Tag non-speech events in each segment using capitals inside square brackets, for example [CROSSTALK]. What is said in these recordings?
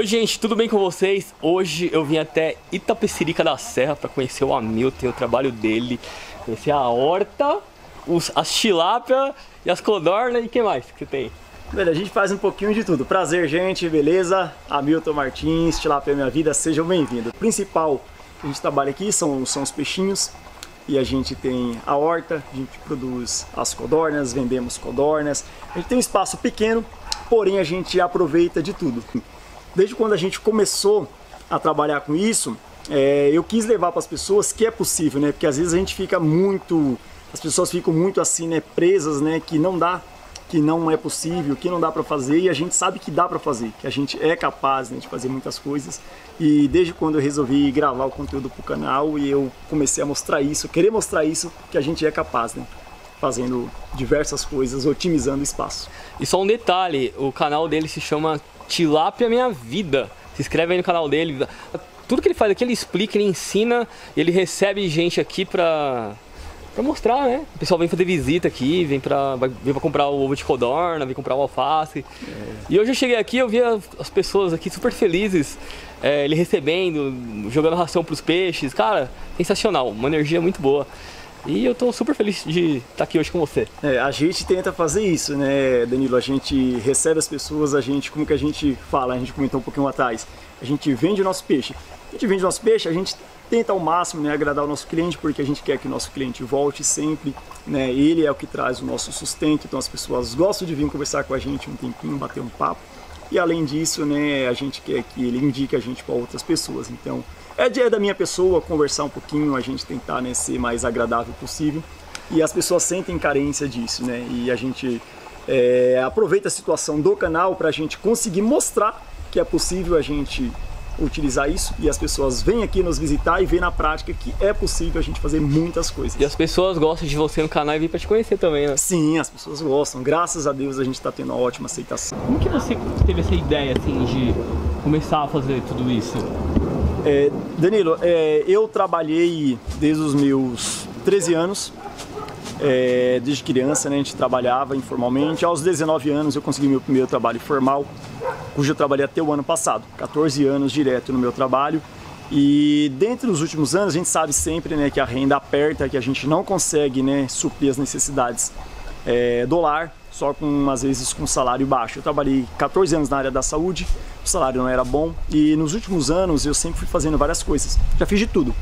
Oi gente, tudo bem com vocês? Hoje eu vim até Itapecerica da Serra para conhecer o Hamilton, o trabalho dele, conhecer a horta, os, as tilápia e as codornas e que mais que tem? Velho, a gente faz um pouquinho de tudo. Prazer, gente, beleza? Hamilton Martins, Tilápia Minha Vida, sejam bem-vindos. O principal que a gente trabalha aqui são, são os peixinhos e a gente tem a horta, a gente produz as codornas, vendemos codornas. A gente tem um espaço pequeno, porém a gente aproveita de tudo desde quando a gente começou a trabalhar com isso, é, eu quis levar para as pessoas que é possível, né? Porque às vezes a gente fica muito, as pessoas ficam muito assim, né? Presas, né? Que não dá, que não é possível, que não dá para fazer e a gente sabe que dá para fazer, que a gente é capaz né, de fazer muitas coisas. E desde quando eu resolvi gravar o conteúdo para o canal e eu comecei a mostrar isso, querer mostrar isso, que a gente é capaz, né? Fazendo diversas coisas, otimizando espaço. E só um detalhe, o canal dele se chama Tilápia Minha Vida. Se inscreve aí no canal dele. Tudo que ele faz aqui, ele explica, ele ensina, ele recebe gente aqui pra, pra mostrar, né? O pessoal vem fazer visita aqui, vem pra, vem pra comprar o ovo de codorna, vem comprar o alface. É. E hoje eu cheguei aqui, eu vi as pessoas aqui super felizes, é, ele recebendo, jogando ração pros peixes. Cara, sensacional, uma energia muito boa. E eu estou super feliz de estar tá aqui hoje com você. É, a gente tenta fazer isso, né, Danilo? A gente recebe as pessoas, a gente, como que a gente fala, a gente comentou um pouquinho atrás, a gente vende o nosso peixe. A gente vende o nosso peixe, a gente tenta ao máximo né, agradar o nosso cliente, porque a gente quer que o nosso cliente volte sempre, né? Ele é o que traz o nosso sustento, então as pessoas gostam de vir conversar com a gente um tempinho, bater um papo. E além disso, né, a gente quer que ele indique a gente para outras pessoas. Então, é, é da minha pessoa conversar um pouquinho, a gente tentar né, ser mais agradável possível. E as pessoas sentem carência disso, né? E a gente é, aproveita a situação do canal para a gente conseguir mostrar que é possível a gente utilizar isso e as pessoas vêm aqui nos visitar e ver na prática que é possível a gente fazer muitas coisas. E as pessoas gostam de você no canal e vir para te conhecer também, né? Sim, as pessoas gostam. Graças a Deus a gente está tendo uma ótima aceitação. Como que você teve essa ideia assim de começar a fazer tudo isso? É, Danilo, é, eu trabalhei desde os meus 13 anos, é, desde criança né, a gente trabalhava informalmente. Aos 19 anos eu consegui meu primeiro trabalho formal, cujo eu trabalhei até o ano passado, 14 anos direto no meu trabalho. E dentre os últimos anos a gente sabe sempre né, que a renda aperta, que a gente não consegue né, suprir as necessidades é, do lar só com às vezes com salário baixo. Eu trabalhei 14 anos na área da saúde, o salário não era bom e nos últimos anos eu sempre fui fazendo várias coisas. Já fiz de tudo.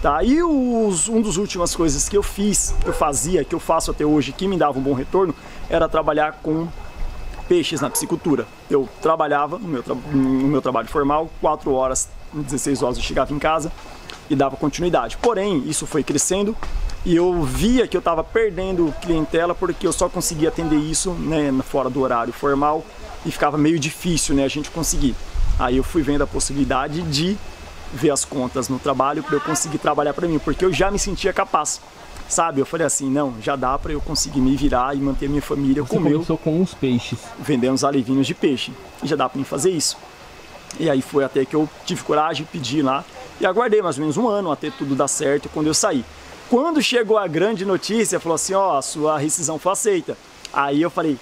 Tá? E os, um dos últimas coisas que eu fiz, que eu fazia, que eu faço até hoje, que me dava um bom retorno, era trabalhar com peixes na piscicultura. Eu trabalhava no meu, tra no meu trabalho formal, 4 horas, 16 horas eu chegava em casa e dava continuidade. Porém, isso foi crescendo e eu via que eu estava perdendo clientela porque eu só conseguia atender isso né, fora do horário formal e ficava meio difícil né, a gente conseguir. Aí eu fui vendo a possibilidade de ver as contas no trabalho para eu conseguir trabalhar para mim, porque eu já me sentia capaz. Sabe, eu falei assim, não, já dá para eu conseguir me virar e manter minha família Você com meu. começou com os peixes. Vendendo os alivinhos de peixe. E já dá para mim fazer isso. E aí foi até que eu tive coragem, pedi lá e aguardei mais ou menos um ano até tudo dar certo quando eu saí. Quando chegou a grande notícia, falou assim, ó, oh, a sua rescisão foi aceita. Aí eu falei,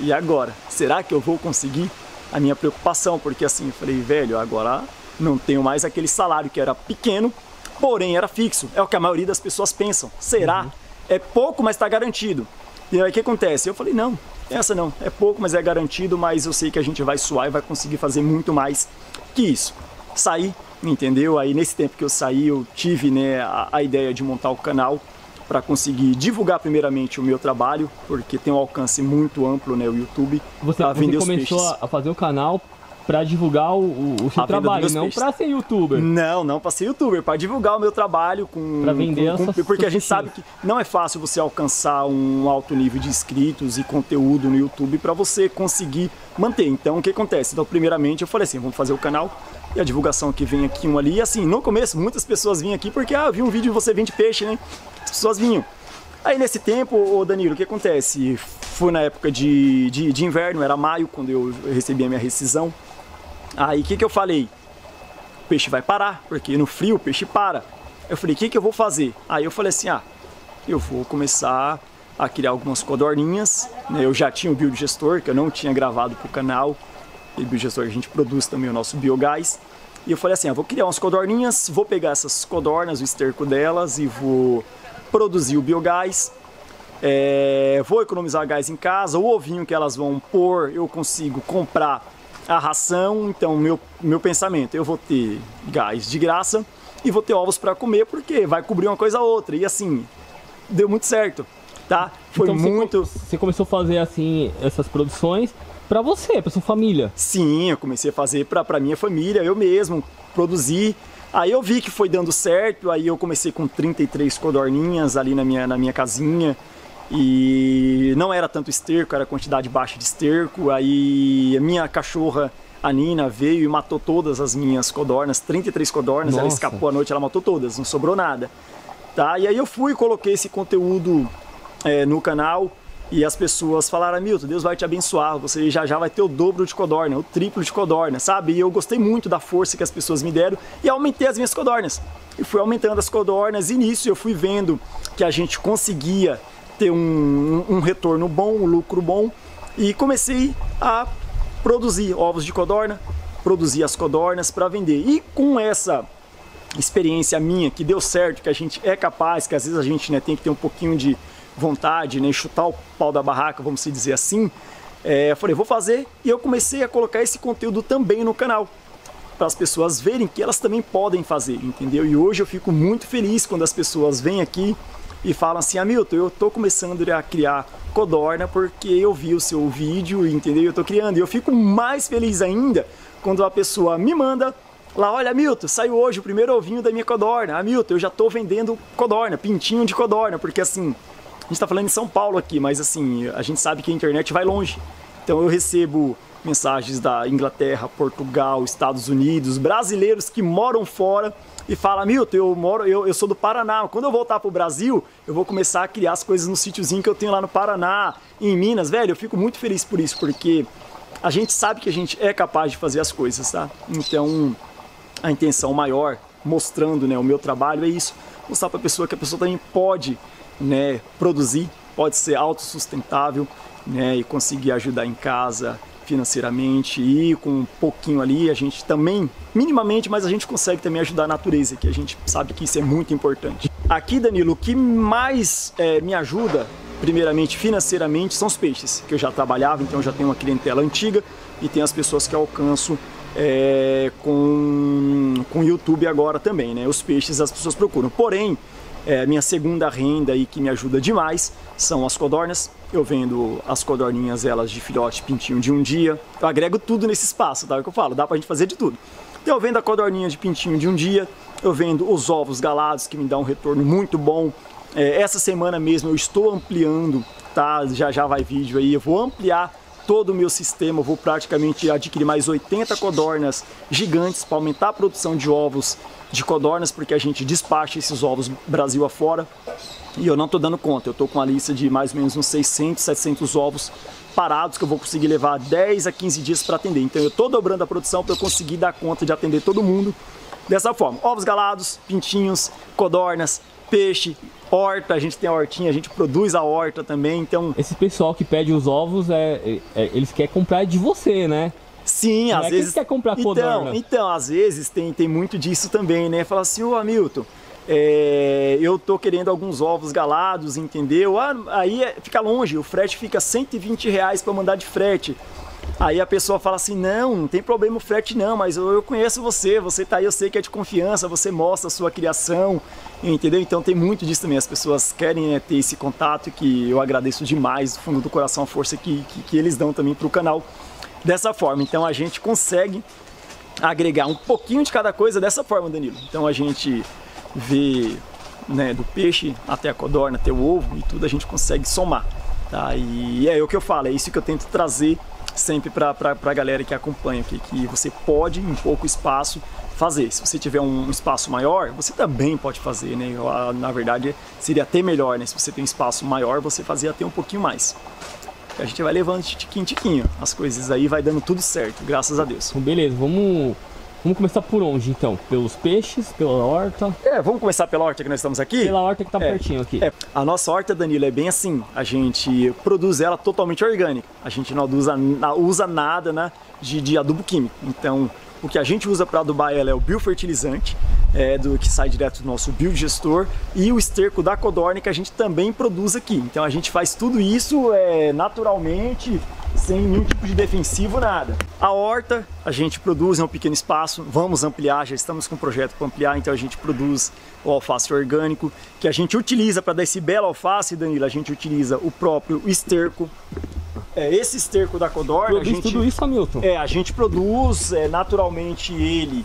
e agora? Será que eu vou conseguir? A minha preocupação, porque assim, eu falei, velho, agora não tenho mais aquele salário que era pequeno, porém era fixo. É o que a maioria das pessoas pensam. Será? Uhum. É pouco, mas está garantido. E aí o que acontece? Eu falei, não, essa não, é pouco, mas é garantido, mas eu sei que a gente vai suar e vai conseguir fazer muito mais que isso. Saí, entendeu? Aí nesse tempo que eu saí, eu tive né, a, a ideia de montar o canal para conseguir divulgar primeiramente o meu trabalho, porque tem um alcance muito amplo, né, o YouTube. Você, você começou a fazer o canal para divulgar o, o seu trabalho, não para ser youtuber. Não, não para ser youtuber, para divulgar o meu trabalho com para vender com, com, porque a gente sabe que não é fácil você alcançar um alto nível de inscritos e conteúdo no YouTube para você conseguir manter. Então, o que acontece? Então, primeiramente, eu falei assim, vamos fazer o canal e a divulgação que vem aqui um ali. E assim, no começo, muitas pessoas vinham aqui porque, ah, vi um vídeo de você vende peixe, né? As pessoas vinham. Aí nesse tempo, ô Danilo, o que acontece? Foi na época de, de, de inverno, era maio, quando eu recebi a minha rescisão. Aí o que, que eu falei? O peixe vai parar, porque no frio o peixe para. Eu falei, o que, que eu vou fazer? Aí eu falei assim, ah, eu vou começar a criar algumas codorninhas. Né? Eu já tinha o biodigestor, que eu não tinha gravado para o canal. e biogestor, a gente produz também o nosso biogás. E eu falei assim, ah, vou criar umas codorninhas, vou pegar essas codornas, o esterco delas e vou produzir o biogás. É, vou economizar gás em casa, o ovinho que elas vão pôr, eu consigo comprar a ração. Então, meu, meu pensamento, eu vou ter gás de graça e vou ter ovos para comer, porque vai cobrir uma coisa a outra. E assim, deu muito certo, tá? Foi então, muito. Você, começou a fazer assim essas produções para você, para sua família? Sim, eu comecei a fazer para minha família, eu mesmo produzi. Aí eu vi que foi dando certo, aí eu comecei com 33 codorninhas ali na minha, na minha casinha. E não era tanto esterco, era quantidade baixa de esterco. Aí a minha cachorra, a Nina, veio e matou todas as minhas codornas, 33 codornas, Nossa. ela escapou à noite, ela matou todas, não sobrou nada. Tá? E aí eu fui e coloquei esse conteúdo é, no canal e as pessoas falaram, Milton, Deus vai te abençoar, você já já vai ter o dobro de codorna, o triplo de codorna, sabe? E eu gostei muito da força que as pessoas me deram e aumentei as minhas codornas. E fui aumentando as codornas e nisso eu fui vendo que a gente conseguia ter um, um retorno bom, um lucro bom e comecei a produzir ovos de codorna, produzir as codornas para vender. E com essa experiência minha que deu certo, que a gente é capaz, que às vezes a gente né, tem que ter um pouquinho de vontade, né, chutar o pau da barraca, vamos dizer assim, é, eu falei, vou fazer e eu comecei a colocar esse conteúdo também no canal para as pessoas verem que elas também podem fazer, entendeu? E hoje eu fico muito feliz quando as pessoas vêm aqui e falam assim, Hamilton, eu estou começando a criar codorna porque eu vi o seu vídeo, entendeu? Eu estou criando. E eu fico mais feliz ainda quando a pessoa me manda lá, olha, Milton, saiu hoje o primeiro ovinho da minha codorna. Ah, Milton, eu já estou vendendo codorna, pintinho de codorna, porque assim, a gente está falando em São Paulo aqui, mas assim, a gente sabe que a internet vai longe. Então eu recebo mensagens da Inglaterra, Portugal, Estados Unidos, brasileiros que moram fora e falam, Milton, eu moro, eu, eu sou do Paraná. Quando eu voltar pro Brasil, eu vou começar a criar as coisas no sítiozinho que eu tenho lá no Paraná, em Minas, velho. Eu fico muito feliz por isso, porque a gente sabe que a gente é capaz de fazer as coisas, tá? Então, a intenção maior, mostrando né, o meu trabalho, é isso. Mostrar para a pessoa que a pessoa também pode né, produzir, pode ser autossustentável né, e conseguir ajudar em casa financeiramente e com um pouquinho ali a gente também, minimamente, mas a gente consegue também ajudar a natureza, que a gente sabe que isso é muito importante. Aqui, Danilo, o que mais é, me ajuda, primeiramente financeiramente, são os peixes, que eu já trabalhava, então já tenho uma clientela antiga e tem as pessoas que alcanço é, com, com YouTube agora também, né? Os peixes as pessoas procuram. Porém, é, minha segunda renda e que me ajuda demais são as codornas. Eu vendo as codorninhas, elas de filhote, pintinho de um dia. Eu agrego tudo nesse espaço, tá? É o que eu falo, dá pra gente fazer de tudo. Eu vendo a codorninha de pintinho de um dia, eu vendo os ovos galados, que me dá um retorno muito bom. É, essa semana mesmo eu estou ampliando, tá? Já já vai vídeo aí, eu vou ampliar todo o meu sistema, eu vou praticamente adquirir mais 80 codornas gigantes para aumentar a produção de ovos de codornas, porque a gente despacha esses ovos Brasil afora. E eu não estou dando conta, eu estou com a lista de mais ou menos uns 600, 700 ovos parados que eu vou conseguir levar 10 a 15 dias para atender. Então eu estou dobrando a produção para eu conseguir dar conta de atender todo mundo dessa forma. Ovos galados, pintinhos, codornas, peixe, horta, a gente tem a hortinha, a gente produz a horta também, então... Esse pessoal que pede os ovos, é, é, é eles querem comprar de você, né? Sim, Não às é vezes. Que quer comprar então, então, às vezes tem, tem muito disso também, né? Fala assim, ô Hamilton, é, eu tô querendo alguns ovos galados, entendeu? Ah, aí é, fica longe, o frete fica 120 reais para mandar de frete. Aí a pessoa fala assim, não, não tem problema o frete não, mas eu, eu, conheço você, você tá aí, eu sei que é de confiança, você mostra a sua criação, entendeu? Então tem muito disso também, as pessoas querem né, ter esse contato que eu agradeço demais, do fundo do coração, a força que, que, que eles dão também pro canal dessa forma. Então a gente consegue agregar um pouquinho de cada coisa dessa forma, Danilo. Então a gente vê né, do peixe até a codorna, até o ovo e tudo a gente consegue somar. Tá? E é o que eu falo, é isso que eu tento trazer sempre para a galera que acompanha, que, que você pode, em pouco espaço, fazer. Se você tiver um espaço maior, você também pode fazer, né? Na verdade, seria até melhor, né? Se você tem um espaço maior, você fazia até um pouquinho mais a gente vai levando de tiquinho tiquinho. As coisas aí vai dando tudo certo, graças a Deus. Beleza, vamos Vamos começar por onde então? Pelos peixes, pela horta? É, vamos começar pela horta que nós estamos aqui? Pela horta que tá é, pertinho aqui. É, a nossa horta, Danilo, é bem assim. A gente produz ela totalmente orgânica. A gente não usa, não usa nada né, de, de adubo químico. Então, o que a gente usa para adubar ela é o biofertilizante, é, do que sai direto do nosso biodigestor, e o esterco da codorna que a gente também produz aqui. Então a gente faz tudo isso é, naturalmente, sem nenhum tipo de defensivo, nada. A horta a gente produz em um pequeno espaço, vamos ampliar, já estamos com um projeto para ampliar, então a gente produz o alface orgânico, que a gente utiliza para dar esse belo alface, Danilo, a gente utiliza o próprio esterco, é, esse esterco da codorna, produz a gente, tudo isso, Hamilton? É, a gente produz é, naturalmente ele,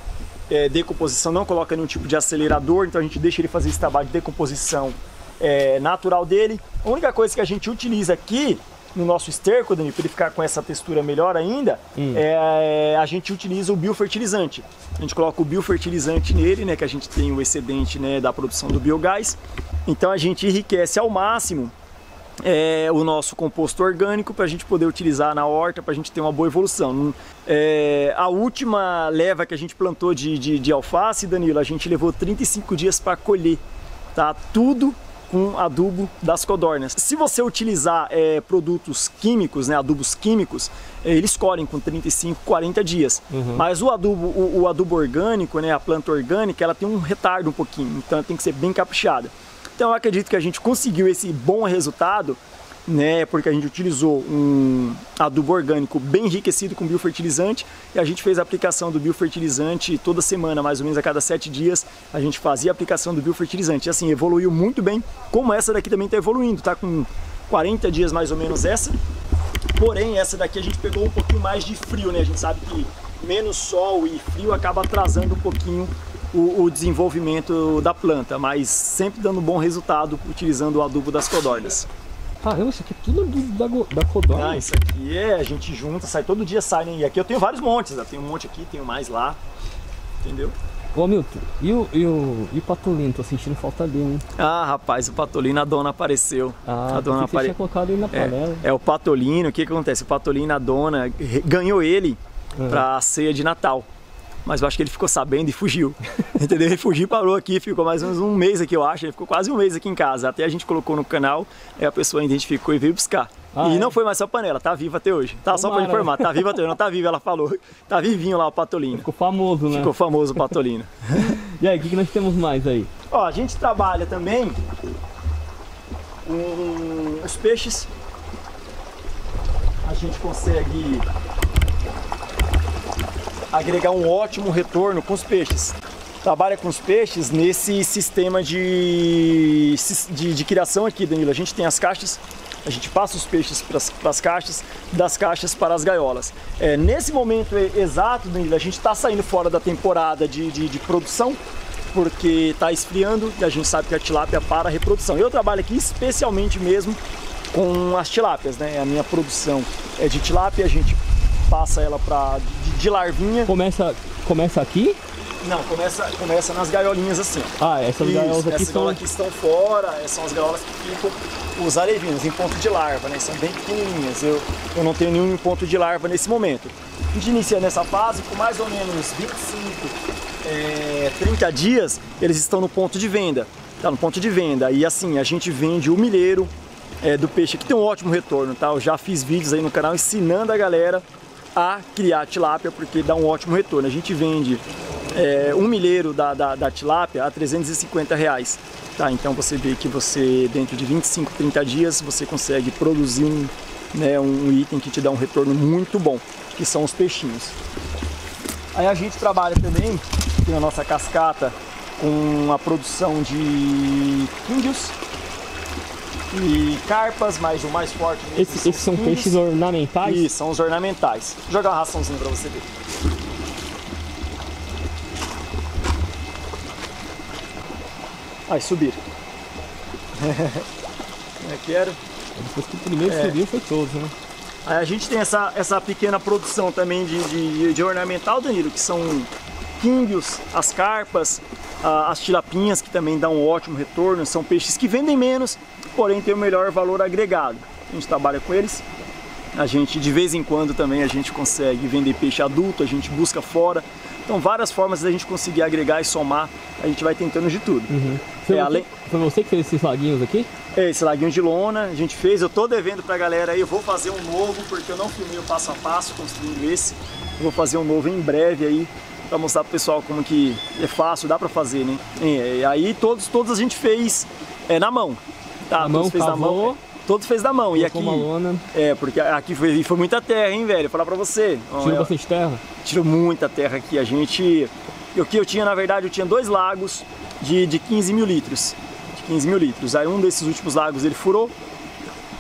é, decomposição, não coloca nenhum tipo de acelerador, então a gente deixa ele fazer esse trabalho de decomposição é, natural dele. A única coisa que a gente utiliza aqui no nosso esterco, Dani, para ele ficar com essa textura melhor ainda, hum. é, a gente utiliza o biofertilizante. A gente coloca o biofertilizante nele, né, que a gente tem o excedente né, da produção do biogás. Então a gente enriquece ao máximo é, o nosso composto orgânico para a gente poder utilizar na horta, para a gente ter uma boa evolução. É, a última leva que a gente plantou de, de, de alface, Danilo, a gente levou 35 dias para colher. Tá? Tudo com adubo das codornas. Se você utilizar é, produtos químicos, né, adubos químicos, é, eles colhem com 35, 40 dias. Uhum. Mas o adubo, o, o, adubo orgânico, né, a planta orgânica, ela tem um retardo um pouquinho, então ela tem que ser bem caprichada. Então eu acredito que a gente conseguiu esse bom resultado, né, porque a gente utilizou um adubo orgânico bem enriquecido com biofertilizante e a gente fez a aplicação do biofertilizante toda semana, mais ou menos a cada sete dias, a gente fazia a aplicação do biofertilizante. E assim, evoluiu muito bem, como essa daqui também está evoluindo, tá com 40 dias mais ou menos essa. Porém, essa daqui a gente pegou um pouquinho mais de frio, né? A gente sabe que menos sol e frio acaba atrasando um pouquinho o, o, desenvolvimento da planta, mas sempre dando bom resultado utilizando o adubo das codornas. Caramba, isso aqui é tudo adubo da, da codorna? Ah, isso aqui é, a gente junta, sai todo dia, sai, né? E aqui eu tenho vários montes, eu tenho um monte aqui, tenho mais lá, entendeu? Ô Milton, e o, e o, e o Patolino? Tô sentindo falta dele, hein? Ah, rapaz, o Patolino, a dona apareceu. Ah, a dona apare... tinha colocado ele na panela. É, é, o Patolino, o que, que acontece? O Patolino, a dona, ganhou ele uhum. pra ceia de Natal mas eu acho que ele ficou sabendo e fugiu. [LAUGHS] Entendeu? Ele fugiu e parou aqui, ficou mais ou menos um mês aqui, eu acho. Ele ficou quase um mês aqui em casa. Até a gente colocou no canal, aí a pessoa identificou e veio buscar. Ah, e é? não foi mais só panela, tá viva até hoje. Tá, só pra informar, tá viva até hoje, não tá viva, ela falou. Tá vivinho lá o Patolino. Ficou famoso, né? Ficou famoso o Patolino. [LAUGHS] e aí, o que, que nós temos mais aí? Ó, a gente trabalha também com os peixes. A gente consegue agregar um ótimo retorno com os peixes. Trabalha com os peixes nesse sistema de, de, de criação aqui, Danilo. A gente tem as caixas, a gente passa os peixes para as caixas, das caixas para as gaiolas. É, nesse momento exato, Danilo, a gente está saindo fora da temporada de, de, de produção, porque está esfriando e a gente sabe que a tilápia para a reprodução. Eu trabalho aqui especialmente mesmo com as tilápias, né? A minha produção é de tilápia, a gente passa ela para de, de, larvinha. Começa, começa aqui? Não, começa, começa nas gaiolinhas assim. Ah, essas Isso, gaiolas aqui essas são... aqui estão fora, são as gaiolas que ficam os alevinos em ponto de larva, né? São bem pequenininhas. Eu, eu não tenho nenhum ponto de larva nesse momento. A gente inicia nessa fase com mais ou menos 25, é, 30 dias, eles estão no ponto de venda. Tá no ponto de venda. E assim, a gente vende o milheiro é, do peixe que tem um ótimo retorno, tá? Eu já fiz vídeos aí no canal ensinando a galera a criar tilápia porque dá um ótimo retorno. A gente vende é, um milheiro da, da, da, tilápia a 350 reais. Tá? Então você vê que você dentro de 25, 30 dias você consegue produzir um, né, um item que te dá um retorno muito bom, que são os peixinhos. Aí a gente trabalha também aqui na nossa cascata com a produção de índios e carpas, mas o mais forte Esse, Esses são peixes ornamentais? Isso, são os ornamentais. Vou jogar uma raçãozinha para você ver. Aí, subiram. [LAUGHS] Como é que era? Depois que o primeiro é. subiu, foi todos, né? Aí a gente tem essa, essa pequena produção também de, de, de ornamental, Danilo, que são químbios, as carpas, as tilapinhas, que também dão um ótimo retorno. São peixes que vendem menos, porém tem o melhor valor agregado. A gente trabalha com eles. A gente, de vez em quando, também a gente consegue vender peixe adulto, a gente busca fora Então várias formas da gente conseguir agregar e somar, a gente vai tentando de tudo. Uhum. Foi, É, você, além- foi você que fez esses laguinhos aqui? É, esse laguinho de lona, a gente fez, eu tô devendo pra galera aí, eu vou fazer um novo, porque eu não filmei o passo a passo construindo esse. Eu vou fazer um novo em breve aí, pra mostrar pro pessoal como que é fácil, dá pra fazer, né? É, e aí todos, todos a gente fez é, na mão. Tá, mão, fez cavou, mão. Todos fez na mão. E aqui. Uma lona, É, porque aqui foi, foi muita terra, hein, velho? Falar pra você. Tirou é, bastante terra. tirou muita terra aqui. A gente. O que eu tinha, na verdade, eu tinha dois lagos de, de 15 mil litros. De 15 mil litros. Aí um desses últimos lagos ele furou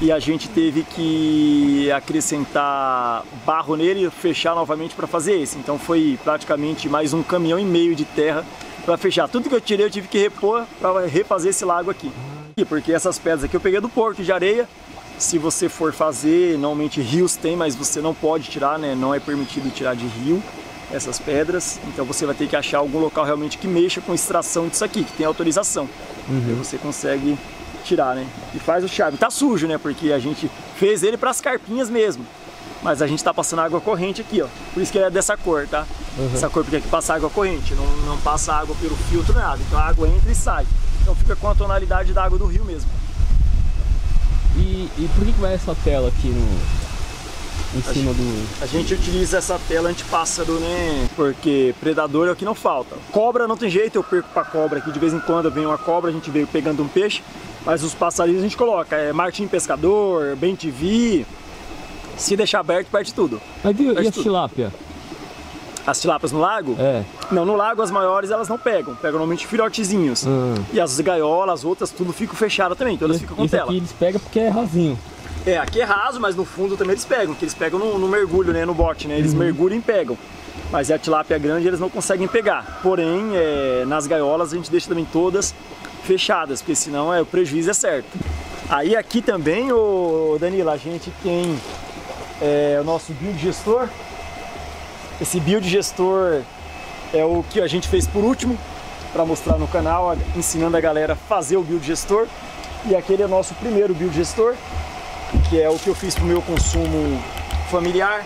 e a gente teve que acrescentar barro nele e fechar novamente para fazer esse. Então foi praticamente mais um caminhão e meio de terra para fechar. Tudo que eu tirei eu tive que repor para refazer esse lago aqui. E Porque essas pedras aqui eu peguei do porto de areia. Se você for fazer, normalmente rios tem, mas você não pode tirar, né? Não é permitido tirar de rio essas pedras. Então você vai ter que achar algum local realmente que mexa com extração disso aqui, que tem autorização. Aí você consegue tirar, né? E faz o chave. Tá sujo, né? Porque a gente fez ele para as carpinhas mesmo. Mas a gente tá passando água corrente aqui, ó. Por isso que ele é dessa cor, tá? Essa cor porque aqui passa água corrente, não, não passa água pelo filtro nada. Então a água entra e sai. Então fica com a tonalidade da água do rio mesmo. E, e por que, que vai essa tela aqui no, em cima do. A gente utiliza essa tela antipássaro, né? Porque predador é o que não falta. Cobra não tem jeito, eu perco pra cobra aqui. De vez em quando vem uma cobra, a gente veio pegando um peixe. Mas os passarinhos a gente coloca. É Martim Pescador, Bem TV. Se deixar aberto, perde tudo. Mas e, e Faz a tudo. tilápia? As tilápias no lago? É. Não, no lago as maiores elas não pegam. Pegam normalmente filhotezinhos. Ah. E as gaiolas, as outras, tudo ficam fechado também. Então elas ficam com Esse tela. aqui eles pegam porque é rasinho. É, aqui é raso, mas no fundo também eles pegam, porque eles pegam no, no mergulho, né, no bote, né? Eles mergulham e pegam. Mas é a tilápia grande eles não conseguem pegar. Porém, é, nas gaiolas a gente deixa também todas fechadas, porque senão é, o prejuízo é certo. Aí aqui também, o Danilo, a gente tem é, o nosso biodigestor. Esse biodigestor é o que a gente fez por último para mostrar no canal, ensinando a galera a fazer o biodigestor. E aquele é o nosso primeiro biodigestor, que é o que eu fiz para o meu consumo familiar,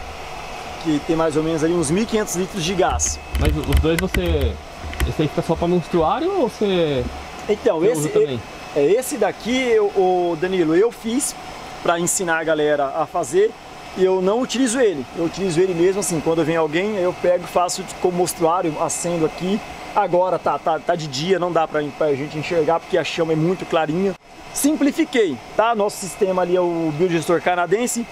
que tem mais ou menos ali uns 1.500 litros de gás. Mas os dois você. Esse aí fica só para menstruário ou você. Então, você esse, também? é, esse daqui, eu- o Danilo, eu fiz para ensinar a galera a fazer eu não utilizo ele. Eu utilizo ele mesmo assim, quando vem alguém, eu pego faço como mostruário, acendo aqui. Agora tá, tá, tá de dia, não dá pra, pra gente enxergar porque a chama é muito clarinha. Simplifiquei, tá? Nosso sistema ali é o biodigestor canadense.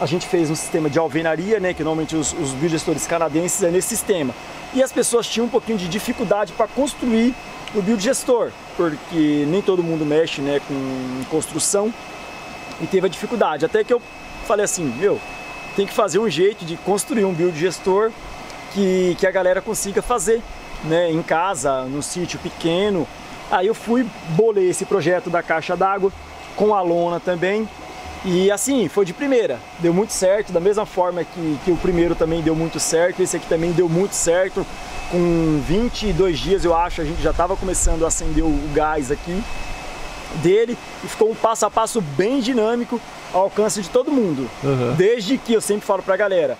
A gente fez um sistema de alvenaria, né? Que normalmente os, os biodigestores canadenses é nesse sistema. E as pessoas tinham um pouquinho de dificuldade para construir o biodigestor, porque nem todo mundo mexe né, com construção e teve a dificuldade. Até que eu falei assim, meu, tem que fazer um jeito de construir um biodigestor que, que a galera consiga fazer né, em casa, no sítio pequeno. Aí eu fui, bolei esse projeto da caixa d'água com a lona também. E assim, foi de primeira, deu muito certo, da mesma forma que, que o primeiro também deu muito certo, esse aqui também deu muito certo. Com 22 dias, eu acho, a gente já estava começando a acender o gás aqui dele e ficou um passo a passo bem dinâmico ao alcance de todo mundo. Uhum. Desde que eu sempre falo pra galera,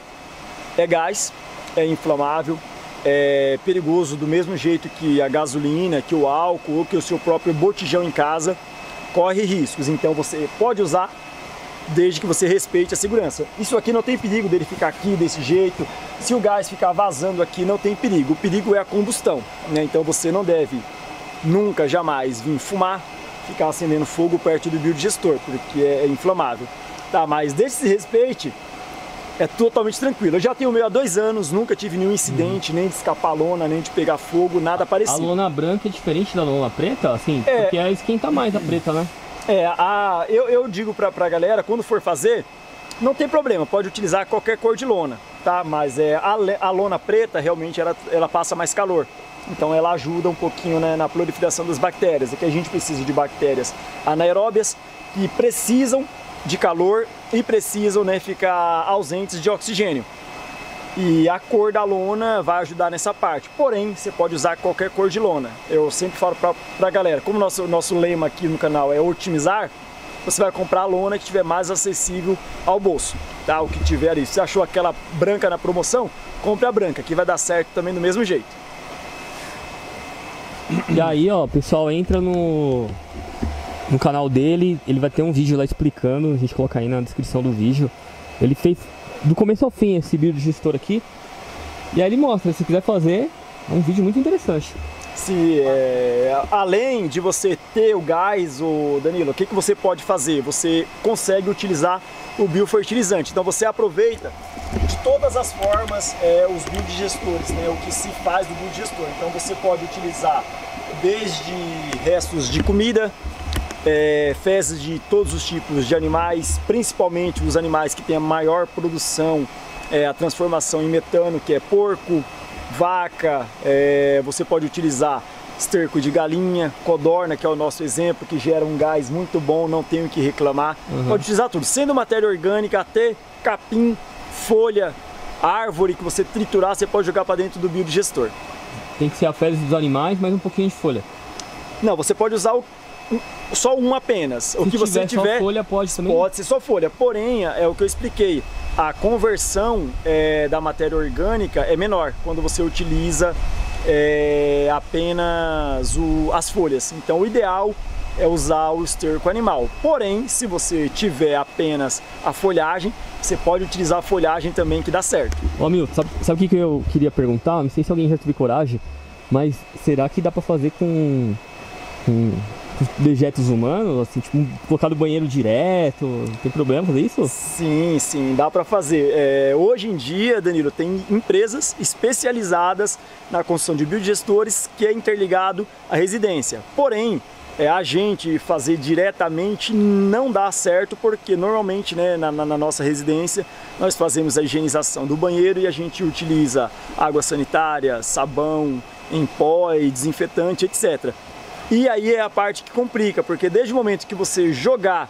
é gás, é inflamável, é perigoso do mesmo jeito que a gasolina, que o álcool ou que o seu próprio botijão em casa, corre riscos. Então você pode usar desde que você respeite a segurança. Isso aqui não tem perigo dele ficar aqui desse jeito. Se o gás ficar vazando aqui, não tem perigo. O perigo é a combustão, né? Então você não deve nunca, jamais vir fumar, ficar acendendo fogo perto do biodigestor, porque é inflamável. Tá, mas desde que se respeite, é totalmente tranquilo. Eu já tenho o meu há dois anos, nunca tive nenhum incidente, nem de escapar lona, nem de pegar fogo, nada A parecido. lona branca é diferente da lona preta, assim? É. Porque é esquenta mais a preta, né? É, a, eu, eu digo pra, pra galera, quando for fazer, não tem problema, pode utilizar qualquer cor de lona, tá? Mas é, a, a lona preta, realmente, ela, ela passa mais calor. Então ela ajuda um pouquinho né, na proliferação das bactérias. Aqui a gente precisa de bactérias anaeróbias que precisam de calor e precisam né, ficar ausentes de oxigênio. E a cor da lona vai ajudar nessa parte. Porém, você pode usar qualquer cor de lona. Eu sempre falo pra, pra galera, como nosso nosso lema aqui no canal é otimizar, você vai comprar a lona que tiver mais acessível ao bolso, tá? O que tiver ali. Se achou aquela branca na promoção, compre a branca, que vai dar certo também do mesmo jeito. E aí, ó, pessoal entra no, no canal dele, ele vai ter um vídeo lá explicando, a gente coloca aí na descrição do vídeo. Ele fez do começo ao fim esse gestor aqui. E aí ele mostra, se quiser fazer, é um vídeo muito interessante. Se, é, além de você ter o gás, o Danilo, o que, que você pode fazer? Você consegue utilizar o biofertilizante. Então você aproveita de todas as formas é, os biodigestores, né, o que se faz do biodigestor. Então você pode utilizar desde restos de comida, é, fezes de todos os tipos de animais, principalmente os animais que têm a maior produção, é, a transformação em metano, que é porco, vaca, é, você pode utilizar esterco de galinha, codorna, que é o nosso exemplo, que gera um gás muito bom, não tenho que reclamar. Uhum. Pode utilizar tudo, sendo matéria orgânica até capim, folha, árvore que você triturar, você pode jogar para dentro do biodigestor. Tem que ser a fezes dos animais, mais um pouquinho de folha. Não, você pode usar o só um apenas. Se o que você tiver, só folha pode também? Pode ser só folha. Porém, é o que eu expliquei. A conversão é, da matéria orgânica é menor quando você utiliza é, apenas o, as folhas. Então, o ideal é usar o esterco animal. Porém, se você tiver apenas a folhagem, você pode utilizar a folhagem também que dá certo. Ô Milton, sabe, sabe o que eu queria perguntar? Não sei se alguém já teve coragem, mas será que dá para fazer com, com dejetos humanos, assim, tipo, colocar no banheiro direto, tem problema fazer isso? Sim, sim, dá para fazer. É, hoje em dia, Danilo, tem empresas especializadas na construção de biodigestores que é interligado à residência. Porém, é, a gente fazer diretamente não dá certo porque normalmente né, na, na, nossa residência nós fazemos a higienização do banheiro e a gente utiliza água sanitária, sabão em pó e desinfetante, etc. E aí é a parte que complica, porque desde o momento que você jogar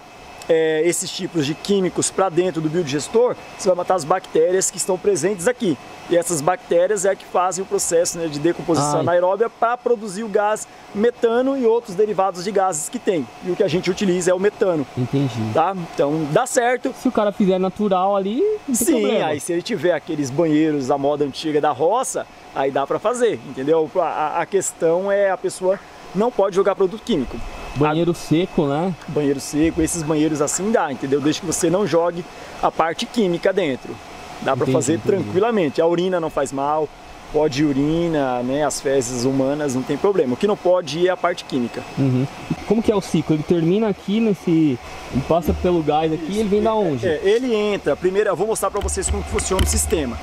é, esses tipos de químicos para dentro do biodigestor, você vai matar as bactérias que estão presentes aqui. E essas bactérias é que fazem o processo né, de decomposição Ai. anaeróbia para produzir o gás metano e outros derivados de gases que tem. E o que a gente utiliza é o metano. Entendi. Tá? Então dá certo. Se o cara fizer natural ali, não Sim, problema. aí se ele tiver aqueles banheiros da moda antiga da roça, aí dá para fazer, entendeu? A, a questão é a pessoa não pode jogar produto químico. Banheiro a... seco, né? Banheiro seco, esses banheiros assim dá, entendeu? Desde que você não jogue a parte química dentro. Dá para fazer entendi. tranquilamente. A urina não faz mal, pode urina, né, as fezes humanas, não tem problema. O que não pode é a parte química. Uhum. Como que é o ciclo? Ele termina aqui nesse... Ele passa pelo gás aqui e ele vem da onde? É, ele entra, primeiro, eu vou mostrar para vocês como funciona o sistema.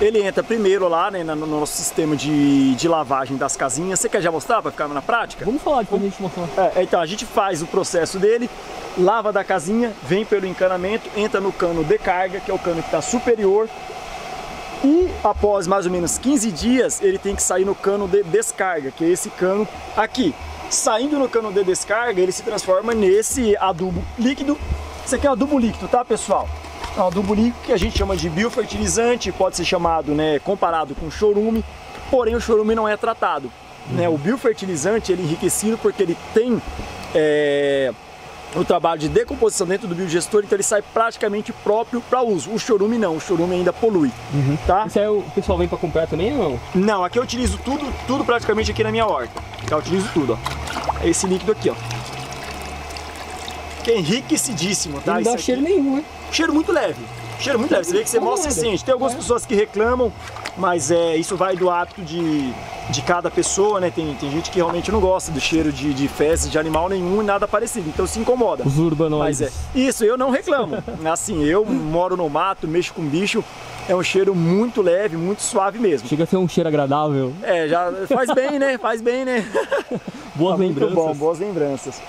É. Ele entra primeiro lá né, no nosso sistema de, de lavagem das casinhas. Você quer já mostrar para ficar na prática? Vamos falar depois a gente mostrar. É, então, a gente faz o processo dele, lava da casinha, vem pelo encanamento, entra no cano de carga, que é o cano que está superior, e após mais ou menos 15 dias, ele tem que sair no cano de descarga, que é esse cano aqui. Saindo no cano de descarga, ele se transforma nesse adubo líquido. Isso aqui é um adubo líquido, tá, pessoal? É um adubo líquido que a gente chama de biofertilizante, pode ser chamado, né, comparado com chorume, porém o chorume não é tratado. Né? O biofertilizante ele é enriquecido porque ele tem é, o trabalho de decomposição dentro do biodigestor, então ele sai praticamente próprio para uso. O chorume não, o chorume ainda polui, uhum. tá? Isso aí o pessoal vem para comprar também ou não? Não, aqui eu utilizo tudo, tudo praticamente aqui na minha horta. Tá? Eu utilizo tudo, ó. É esse líquido aqui, ó. Que é enriquecidíssimo, tá? Não dá cheiro nenhum, né? Cheiro muito leve. Cheiro muito leve, você vê que você mal se sente. Tem algumas é. pessoas que reclamam, mas é, isso vai do hábito de, de cada pessoa, né? Tem, tem gente que realmente não gosta do cheiro de, de fezes de animal nenhum e nada parecido, então se incomoda. Os urbanoides. Mas é, isso, eu não reclamo. [LAUGHS] assim, eu moro no mato, mexo com bicho, é um cheiro muito leve, muito suave mesmo. Chega a ser um cheiro agradável. É, já faz bem, né? Faz bem, né? [LAUGHS] Boas tá lembranças. Muito bom, boas lembranças.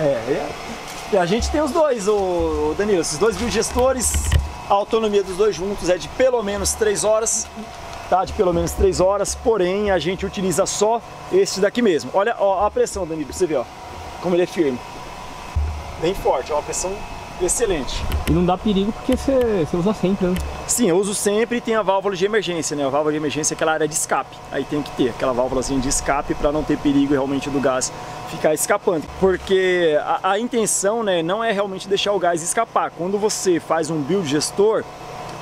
É, é. A gente tem os dois, o Danilo, esses dois biogestores, a autonomia dos dois juntos é de pelo menos 3 horas tá? De pelo menos 3 horas, porém a gente utiliza só esse daqui mesmo. Olha ó, a pressão, Danilo, você vê, ó, como ele é firme. Bem forte, ó, uma pressão excelente. E não dá perigo porque você, você usa sempre, né? Sim, eu uso sempre e tem a válvula de emergência, né? A válvula de emergência é aquela área de escape. Aí tem que ter aquela válvula de escape para não ter perigo realmente do gás ficar escapando. Porque a, a intenção né, não é realmente deixar o gás escapar. Quando você faz um biodigestor,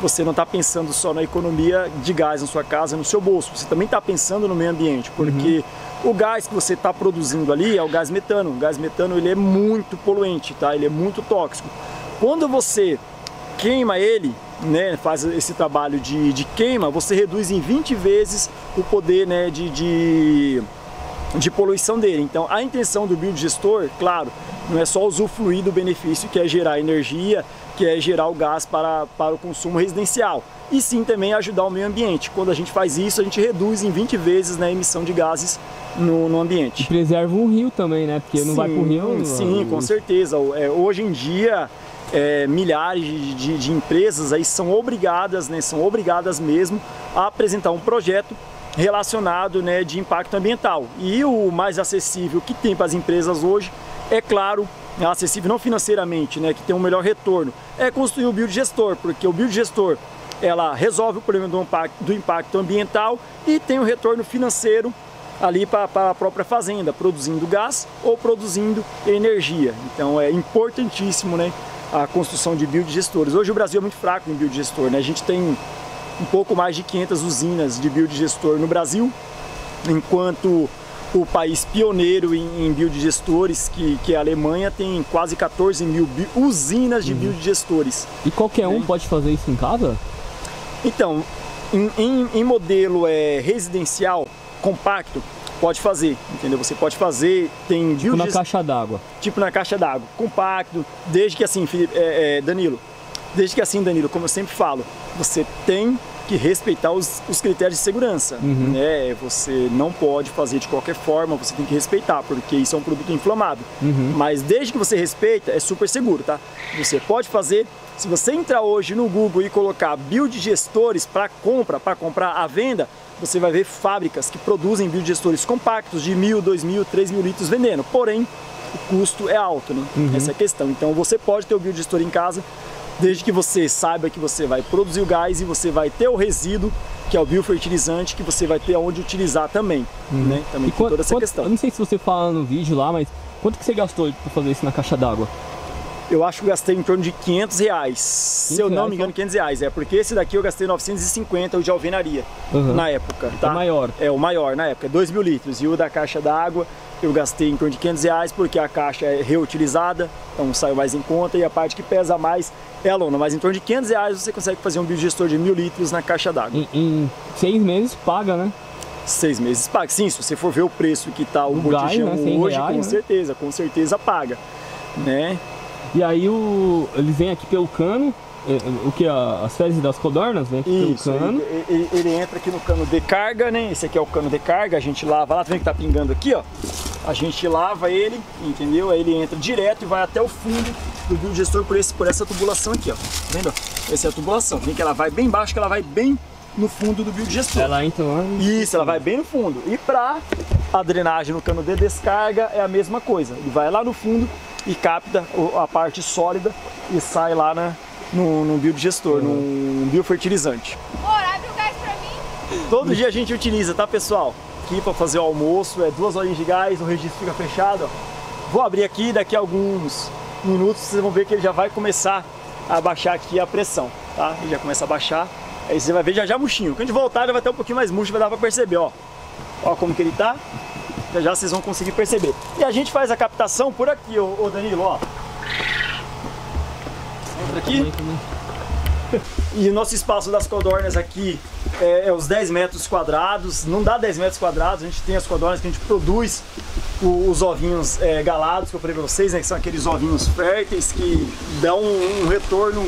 você não está pensando só na economia de gás na sua casa, no seu bolso. Você também está pensando no meio ambiente, porque uhum. O gás que você está produzindo ali é o gás metano. O gás metano ele é muito poluente, tá? Ele é muito tóxico. Quando você queima ele, né, faz esse trabalho de, de queima, você reduz em 20 vezes o poder né, de, de de poluição dele. Então a intenção do biodigestor, claro, não é só usufruir do benefício que é gerar energia, que é gerar o gás para, para o consumo residencial, e sim também ajudar o meio ambiente. Quando a gente faz isso, a gente reduz em 20 vezes né, a emissão de gases no, no ambiente. E preserva o rio também, né? Porque não sim, vai para o rio. Sim, com certeza. É, hoje em dia, é, milhares de, de, de, empresas aí são obrigadas, né, são obrigadas mesmo a apresentar um projeto relacionado né, de impacto ambiental. E o mais acessível que tem para as empresas hoje, é claro, é acessível não financeiramente, né, que tem um melhor retorno, é construir o biodigestor, porque o biodigestor ela resolve o problema do impacto, do impacto ambiental e tem o um retorno financeiro ali para, a própria fazenda, produzindo gás ou produzindo energia. Então é importantíssimo né, a construção de biodigestores. Hoje o Brasil é muito fraco em biodigestor, né? a gente tem um pouco mais de 500 usinas de biodigestor no Brasil, enquanto o país pioneiro em, em biodigestores, que, que é a Alemanha, tem quase 14 mil usinas de uhum. biodigestores. E qualquer um pode fazer isso em casa? Então, em, em, em modelo é, residencial compacto, pode fazer, entendeu? Você pode fazer, tem tipo na caixa d'água. Tipo na caixa d'água, compacto, desde que assim, é, é, Danilo, desde que assim, Danilo, como eu sempre falo, você tem que respeitar os, os critérios de segurança. Uhum. Né? Você não pode fazer de qualquer forma, você tem que respeitar, porque isso é um produto inflamável. Uhum. Mas desde que você respeita, é super seguro, tá? Você pode fazer. Se você entrar hoje no Google e colocar biodigestores para compra, para comprar à venda, você vai ver fábricas que produzem biodigestores compactos de mil, dois mil, três mil litros vendendo. Porém, o custo é alto, né? Uhum. Essa é a questão. Então você pode ter o biodigestor em casa, desde que você saiba que você vai produzir o gás e você vai ter o resíduo, que é o biofertilizante, que você vai ter onde utilizar também, uhum. né? Também e tem toda essa quanto, questão. Eu não sei se você fala no vídeo lá, mas quanto que você gastou para fazer isso na caixa d'água? Eu acho que eu gastei em torno de 500 reais, 500 se eu não me engano 500 reais, é porque esse daqui eu gastei 950, o de alvenaria, uhum. na época, tá? É maior. É o maior na época, 2 mil litros, e o da caixa d'água eu gastei em torno de 500 reais porque a caixa é reutilizada, então saiu mais em conta e a parte que pesa mais é a lona. Mas em torno de 500 reais você consegue fazer um biodigestor de mil litros na caixa d'água. Em, em, seis meses paga, né? Seis meses paga. Sim, se você for ver o preço que está o, o botijão né? hoje, reais, com né? certeza, com certeza paga. Né? E aí o, ele vem aqui pelo cano, é, o que? As fezes das codornas vem aqui Isso, pelo cano. Ele, ele, ele, entra aqui no cano de carga, né? Esse aqui é o cano de carga, a gente lava lá, tá vendo que tá pingando aqui, ó? A gente lava ele, entendeu? Aí ele entra direto e vai até o fundo do biodigestor por, esse, por essa tubulação aqui, ó. Tá vendo? Essa é a tubulação. Vem que ela vai bem baixo, que ela vai bem no fundo do biodigestor. Ela então... Isso, ela vai bem no fundo. E para a drenagem no cano de descarga é a mesma coisa. Ele vai lá no fundo e capta a parte sólida e sai lá na, no, no biodigestor, uhum. no biofertilizante. Amor, abre o gás pra mim. Todo dia a gente utiliza, tá pessoal? Aqui para fazer o almoço, é duas horinhas de gás, o registro fica fechado. Ó. Vou abrir aqui, daqui a alguns minutos vocês vão ver que ele já vai começar a baixar aqui a pressão, tá? Ele já começa a baixar, aí você vai ver já já murchinho. Quando a gente voltar ele vai ter um pouquinho mais murcho, vai dar para perceber, ó. Ó como que ele tá. Já já vocês vão conseguir perceber. E a gente faz a captação por aqui, ô, ô Danilo, ó aqui. [LAUGHS] E o nosso espaço das codornas aqui é, é, os 10 metros quadrados, não dá 10 metros quadrados, a gente tem as codornas que a gente produz o, os ovinhos é, galados, que eu falei pra vocês, né, que são aqueles ovinhos férteis que dão um, um retorno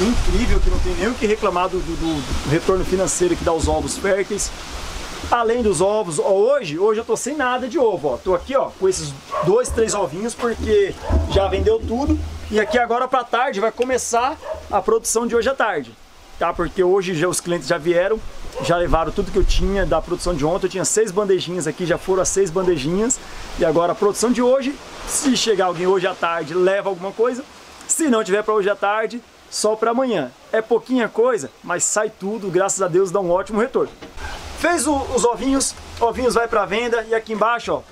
incrível, que não tem nem o que reclamar do, do, do retorno financeiro que dá os ovos férteis. Além dos ovos, ó, hoje, hoje eu tô sem nada de ovo, ó. Tô aqui, ó, com esses dois, três ovinhos, porque já vendeu tudo. E aqui agora para tarde vai começar a produção de hoje à tarde, tá? Porque hoje já os clientes já vieram, já levaram tudo que eu tinha da produção de ontem. Eu tinha seis bandejinhas aqui, já foram as seis bandejinhas. E agora a produção de hoje, se chegar alguém hoje à tarde, leva alguma coisa. Se não tiver para hoje à tarde, só para amanhã. É pouquinha coisa, mas sai tudo, graças a Deus dá um ótimo retorno. Fez o, os ovinhos, ovinhos vai para venda e aqui embaixo, ó,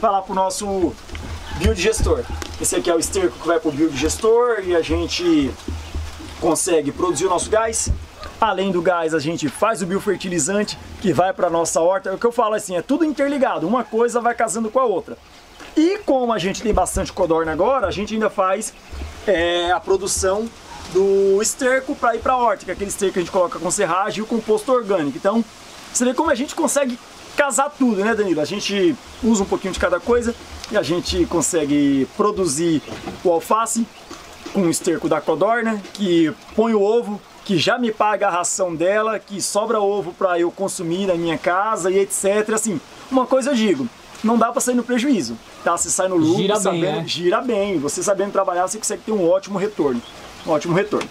vai lá pro nosso biodigestor. Esse aqui é o esterco que vai pro biodigestor e a gente consegue produzir o nosso gás. Além do gás, a gente faz o biofertilizante que vai para nossa horta. É o que eu falo assim, é tudo interligado, uma coisa vai casando com a outra. E como a gente tem bastante codorna agora, a gente ainda faz é, a produção do esterco para ir para a horta, que é aquele esterco que a gente coloca com serragem e o composto orgânico. Então, você vê como a gente consegue casar tudo, né, Danilo? A gente usa um pouquinho de cada coisa e a gente consegue produzir o alface com o esterco da codorna, que põe o ovo, que já me paga a ração dela, que sobra ovo para eu consumir na minha casa e etc. Assim, uma coisa eu digo, não dá para sair no prejuízo, tá? Você sai no lucro, Gira bem, sabendo, né? gira bem. Você sabendo trabalhar, você consegue ter um ótimo retorno. Um ótimo retorno.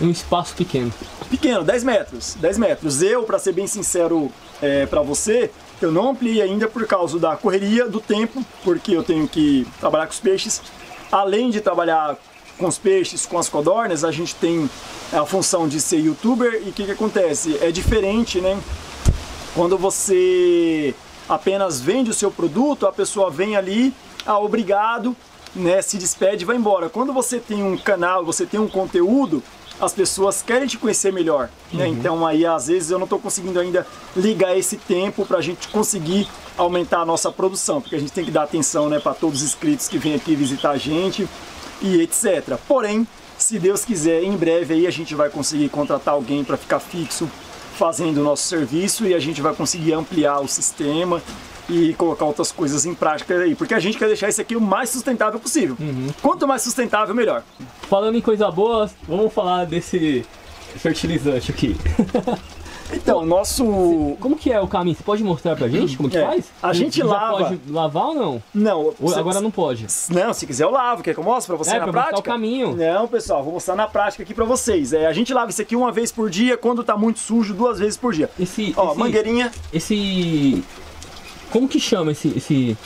Um espaço pequeno. Pequeno, 10 metros. 10 metros. Eu, para ser bem sincero é, para você, eu não ampliei ainda por causa da correria, do tempo, porque eu tenho que trabalhar com os peixes. Além de trabalhar com os peixes, com as codornas, a gente tem a função de ser youtuber e o que, que acontece? É diferente, né? Quando você apenas vende o seu produto, a pessoa vem ali, ah, obrigado, né, se despede e vai embora. Quando você tem um canal, você tem um conteúdo, as pessoas querem te conhecer melhor, né? Então aí às vezes eu não estou conseguindo ainda ligar esse tempo para a gente conseguir aumentar a nossa produção, porque a gente tem que dar atenção, né, para todos os inscritos que vêm aqui visitar a gente e etc. Porém, se Deus quiser, em breve aí a gente vai conseguir contratar alguém para ficar fixo fazendo o nosso serviço e a gente vai conseguir ampliar o sistema e colocar outras coisas em prática aí, porque a gente quer deixar isso aqui o mais sustentável possível. Quanto mais sustentável, melhor. Falando em coisa boa, vamos falar desse fertilizante aqui. [LAUGHS] Então, nosso Como que é o caminho? Você pode mostrar pra gente como que É, faz? a gente lava- pode lavar ou não? não, Ou agora não pode. Não, se quiser eu lavo, quer que eu mostre pra você É, na pra prática? o caminho. Não, pessoal, vou mostrar na prática aqui pra vocês. É, a gente lava isso aqui uma vez por dia, quando tá muito sujo, duas vezes por dia. Esse, Ó, esse, mangueirinha, esse... Como que chama esse... esse...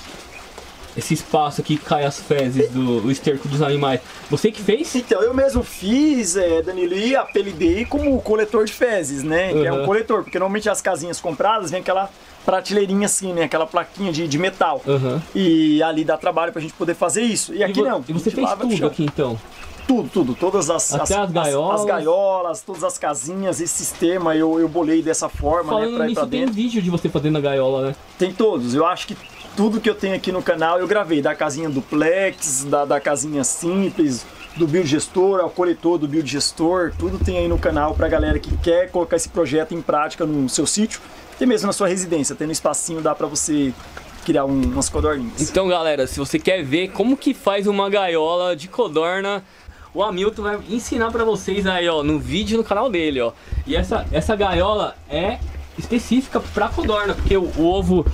Esse espaço aqui que cai as fezes do esterco dos animais. Você que fez? Então, eu mesmo fiz, é, Danilo, e apelidei como coletor de fezes, né? Que é um Uhum. coletor, porque normalmente as casinhas compradas vem aquela prateleirinha assim, né? Aquela plaquinha de, de metal. Aham. E ali dá trabalho pra gente poder fazer isso. E aqui vo- não. E você fez tudo aqui então? Tudo, tudo. Todas as, Até as gaiolas. as gaiolas, todas as casinhas, esse sistema eu, eu bolei dessa forma, né? Falando Pra ir pra nisso, tem dentro. vídeo de você fazendo a gaiola, né? Tem todos. Eu acho que tudo que eu tenho aqui no canal eu gravei. Da casinha duplex, da, da casinha simples, do biodigestor, ao coletor do biodigestor. Tudo tem aí no canal pra galera que quer colocar esse projeto em prática no seu sítio. E mesmo na sua residência. Tendo espacinho dá pra você criar um- umas codorninhas. Então, galera, se você quer ver como que faz uma gaiola de codorna, o Hamilton vai ensinar pra vocês aí, ó, no vídeo no canal dele, ó. E essa, essa gaiola é específica pra codorna, porque o, o ovo,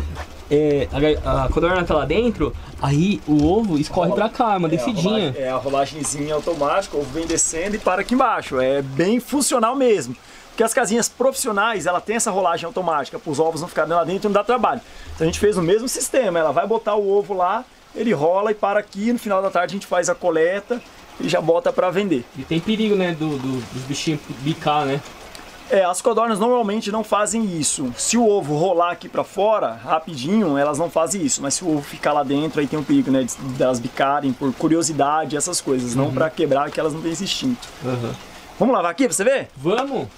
é, a, a codorna tá lá dentro, aí o ovo escorre pra cá, uma É a descidinha. rolagem- É a rolagemzinha automática, o ovo vem descendo e para aqui embaixo. É bem funcional mesmo. Porque as casinhas profissionais, ela tem essa rolagem automática, para os ovos não ficarem lá dentro e não dá trabalho. Então a gente fez o mesmo sistema, ela vai botar o ovo lá, ele rola e para aqui, no final da tarde a gente faz a coleta e já bota para vender. E tem perigo, né, do, do- dos bichinhos bicar, né? É, as codornas normalmente não fazem isso. Se o ovo rolar aqui para fora, rapidinho, elas não fazem isso. Mas se o ovo ficar lá dentro, aí tem um perigo, né, de- delas bicarem por curiosidade, essas coisas, não para quebrar, que elas não têm esse instinto. Aham. Vamos lavar aqui pra você ver? Vamos?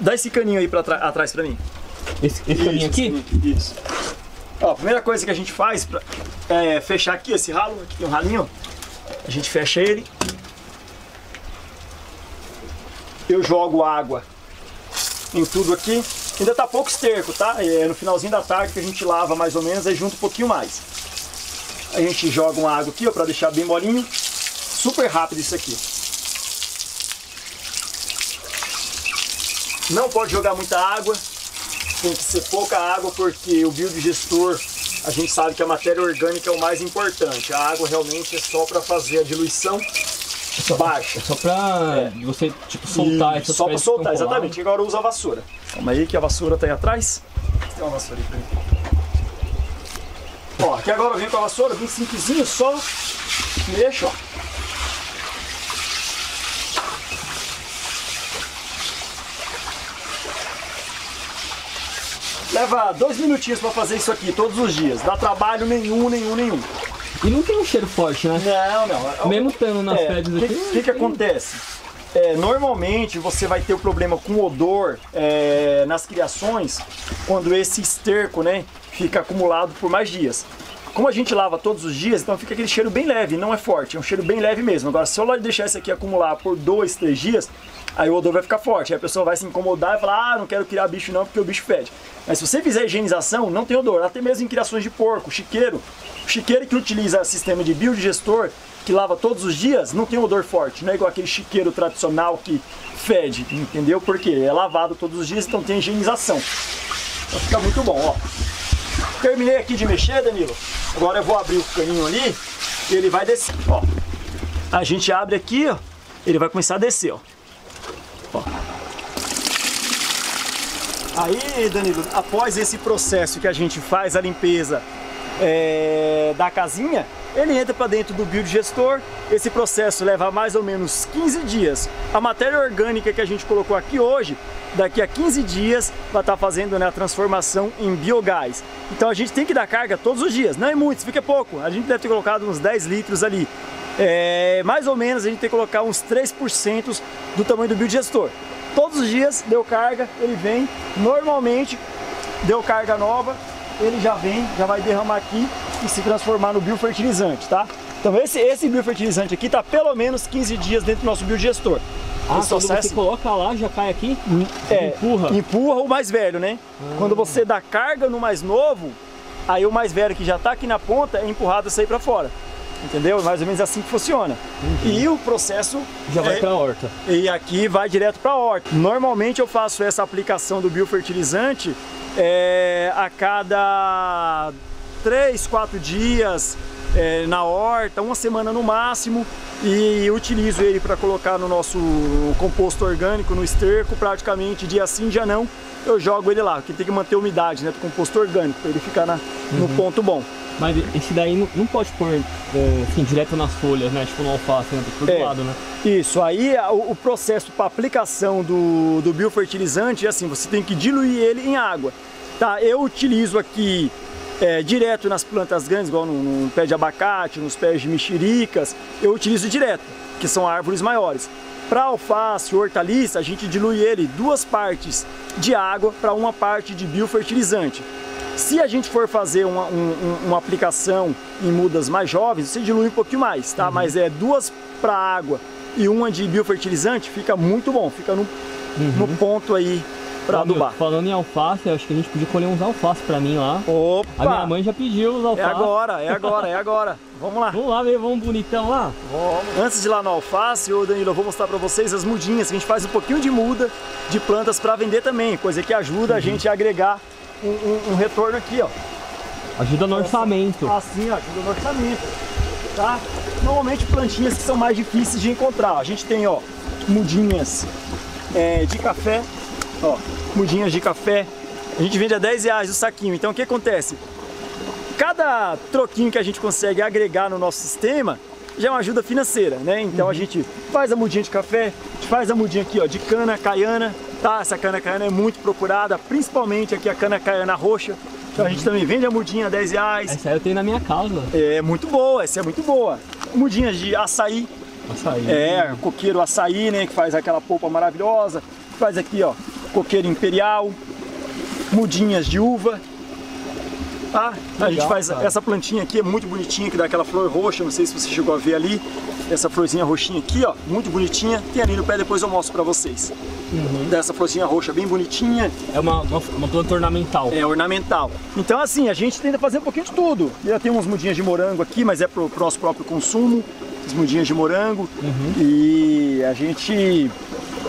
Dá esse caninho aí pra trás- atrás pra mim. Esse, esse caminho aqui? Isso, Isso. Ó, a primeira coisa que a gente faz pra, é fechar aqui esse ralo, aqui tem um ralinho, a gente fecha ele. Eu jogo água em tudo aqui. Ainda tá pouco esterco, tá? É no finalzinho da tarde que a gente lava mais ou menos, aí junta um pouquinho mais. A gente joga uma água aqui, ó, pra deixar bem molinho. Super rápido isso aqui. Não pode jogar muita água, tem que ser pouca água porque o biodigestor, a gente sabe que a matéria orgânica é o mais importante. A água realmente é só para fazer a diluição baixa. É só pra você, tipo, soltar E só fezes soltar, exatamente. Agora usa a vassoura. Calma aí que a vassoura tá aí atrás. Tem uma vassoura aí pra mim. Ó, aqui agora eu venho com a vassoura, bem simplesinho, só mexo, ó. Leva dois minutinhos para fazer isso aqui todos os dias. Dá trabalho nenhum, nenhum, nenhum. E não tem um cheiro forte, né? Não, não. Mesmo estando nas É, pedras O que, aqui. que, que acontece? É, normalmente você vai ter o problema com odor é, nas criações quando esse esterco né, fica acumulado por mais dias. Como a gente lava todos os dias, então fica aquele cheiro bem leve, não é forte, é um cheiro bem leve mesmo. Agora, se eu deixar isso aqui acumular por dois, três dias, aí o odor vai ficar forte. Aí a pessoa vai se incomodar e falar: Ah, não quero criar bicho não, porque o bicho fede. Mas se você fizer higienização, não tem odor. Até mesmo em criações de porco, chiqueiro. O chiqueiro que utiliza sistema de biodigestor, que lava todos os dias, não tem odor forte. Não é igual aquele chiqueiro tradicional que fede, entendeu? Porque é lavado todos os dias, então tem higienização. Então fica muito bom, ó. Terminei aqui de mexer, Danilo. Agora eu vou abrir o caninho ali e ele vai descer, ó. A gente abre aqui, ó. Ele vai começar a descer, ó. Aí, Danilo, após esse processo que a gente faz a limpeza é, da casinha, ele entra para dentro do biodigestor. Esse processo leva mais ou menos 15 dias. A matéria orgânica que a gente colocou aqui hoje, daqui a 15 dias, vai estar fazendo né, a transformação em biogás. Então a gente tem que dar carga todos os dias, não é muito, fica pouco. A gente deve ter colocado uns 10 litros ali. É, mais ou menos a gente tem que colocar uns 3% do tamanho do biodigestor. Todos os dias deu carga, ele vem. Normalmente deu carga nova, ele já vem, já vai derramar aqui e se transformar no biofertilizante, tá? Então esse, esse biofertilizante aqui tá pelo menos 15 dias dentro do nosso biodigestor. Ah, Esse quando processo- você coloca lá, já cai aqui? é, empurra? Empurra o mais velho, né? Quando você dá carga no mais novo, aí o mais velho que já tá aqui na ponta é empurrado a sair para fora. Entendeu? É Mais ou menos assim que funciona. E o processo Já vai é- pra horta. e aqui vai direto para a horta. Normalmente eu faço essa aplicação do biofertilizante é, a cada 3, 4 dias é, na horta, uma semana no máximo, e utilizo ele para colocar no nosso composto orgânico, no esterco, praticamente dia sim, dia não. Eu jogo ele lá, porque tem que manter a umidade né, do composto orgânico, para ele ficar na- no ponto bom. Mas esse daí não, não pode pôr é, assim, direto nas folhas, né? Tipo no alface, né? Do É. lado, né? Isso, aí o, o processo para aplicação do, do biofertilizante é assim, você tem que diluir ele em água. Tá, eu utilizo aqui é, direto nas plantas grandes, igual no, no pé de abacate, nos pés de mexericas, eu utilizo direto, que são árvores maiores. Para alface, hortaliça, a gente dilui ele duas partes de água para uma parte de biofertilizante. Se a gente for fazer uma, um- um- uma aplicação em mudas mais jovens, você dilui um pouquinho mais, tá? Mas é duas para água e uma de biofertilizante, fica muito bom, fica no, no ponto aí para adubar. Falando em alface, acho que a gente podia colher uns alface pra mim lá. Opa! A minha mãe já pediu os É alface. agora, é agora, é agora. [LAUGHS] Vamos lá. Vamos lá ver, vamos bonitão lá. Antes de ir lá no alface, ô Danilo, eu vou mostrar para vocês as mudinhas, que a gente faz um pouquinho de muda de plantas para vender também, coisa que ajuda a gente a agregar um, um- um retorno aqui, ó. Ajuda no orçamento. Assim, ajuda no orçamento, tá? Normalmente plantinhas que são mais difíceis de encontrar. A gente tem, ó, mudinhas é, de café, ó, mudinhas de café. A gente vende a 10 reais o saquinho. Então o que acontece? Cada troquinho que a gente consegue agregar no nosso sistema já é uma ajuda financeira, né? Então a gente faz a mudinha de café, a gente faz a mudinha aqui, ó, de cana caiana, tá? Essa cana caiana é muito procurada, principalmente aqui a cana caiana roxa. Então a gente também vende a mudinha a 10 reais. Essa aí eu tenho na minha casa. É muito boa, essa é muito boa. Mudinhas de açaí, Açaí. é, coqueiro açaí, né, que faz aquela polpa maravilhosa. Faz aqui, ó, coqueiro imperial, mudinhas de uva. Tá? a Legal, gente faz cara. essa plantinha aqui, é muito bonitinha, que dá aquela flor roxa, não sei se você chegou a ver ali. Essa florzinha roxinha aqui, ó, muito bonitinha. Tem ali no pé, depois eu mostro pra vocês. Dessa florzinha roxa bem bonitinha, É uma, uma, uma planta ornamental. é ornamental. Então assim, a gente tenta fazer um pouquinho de tudo. Já tem umas mudinhas de morango aqui, mas é pro, pro nosso próprio consumo. As mudinhas de morango. E a gente,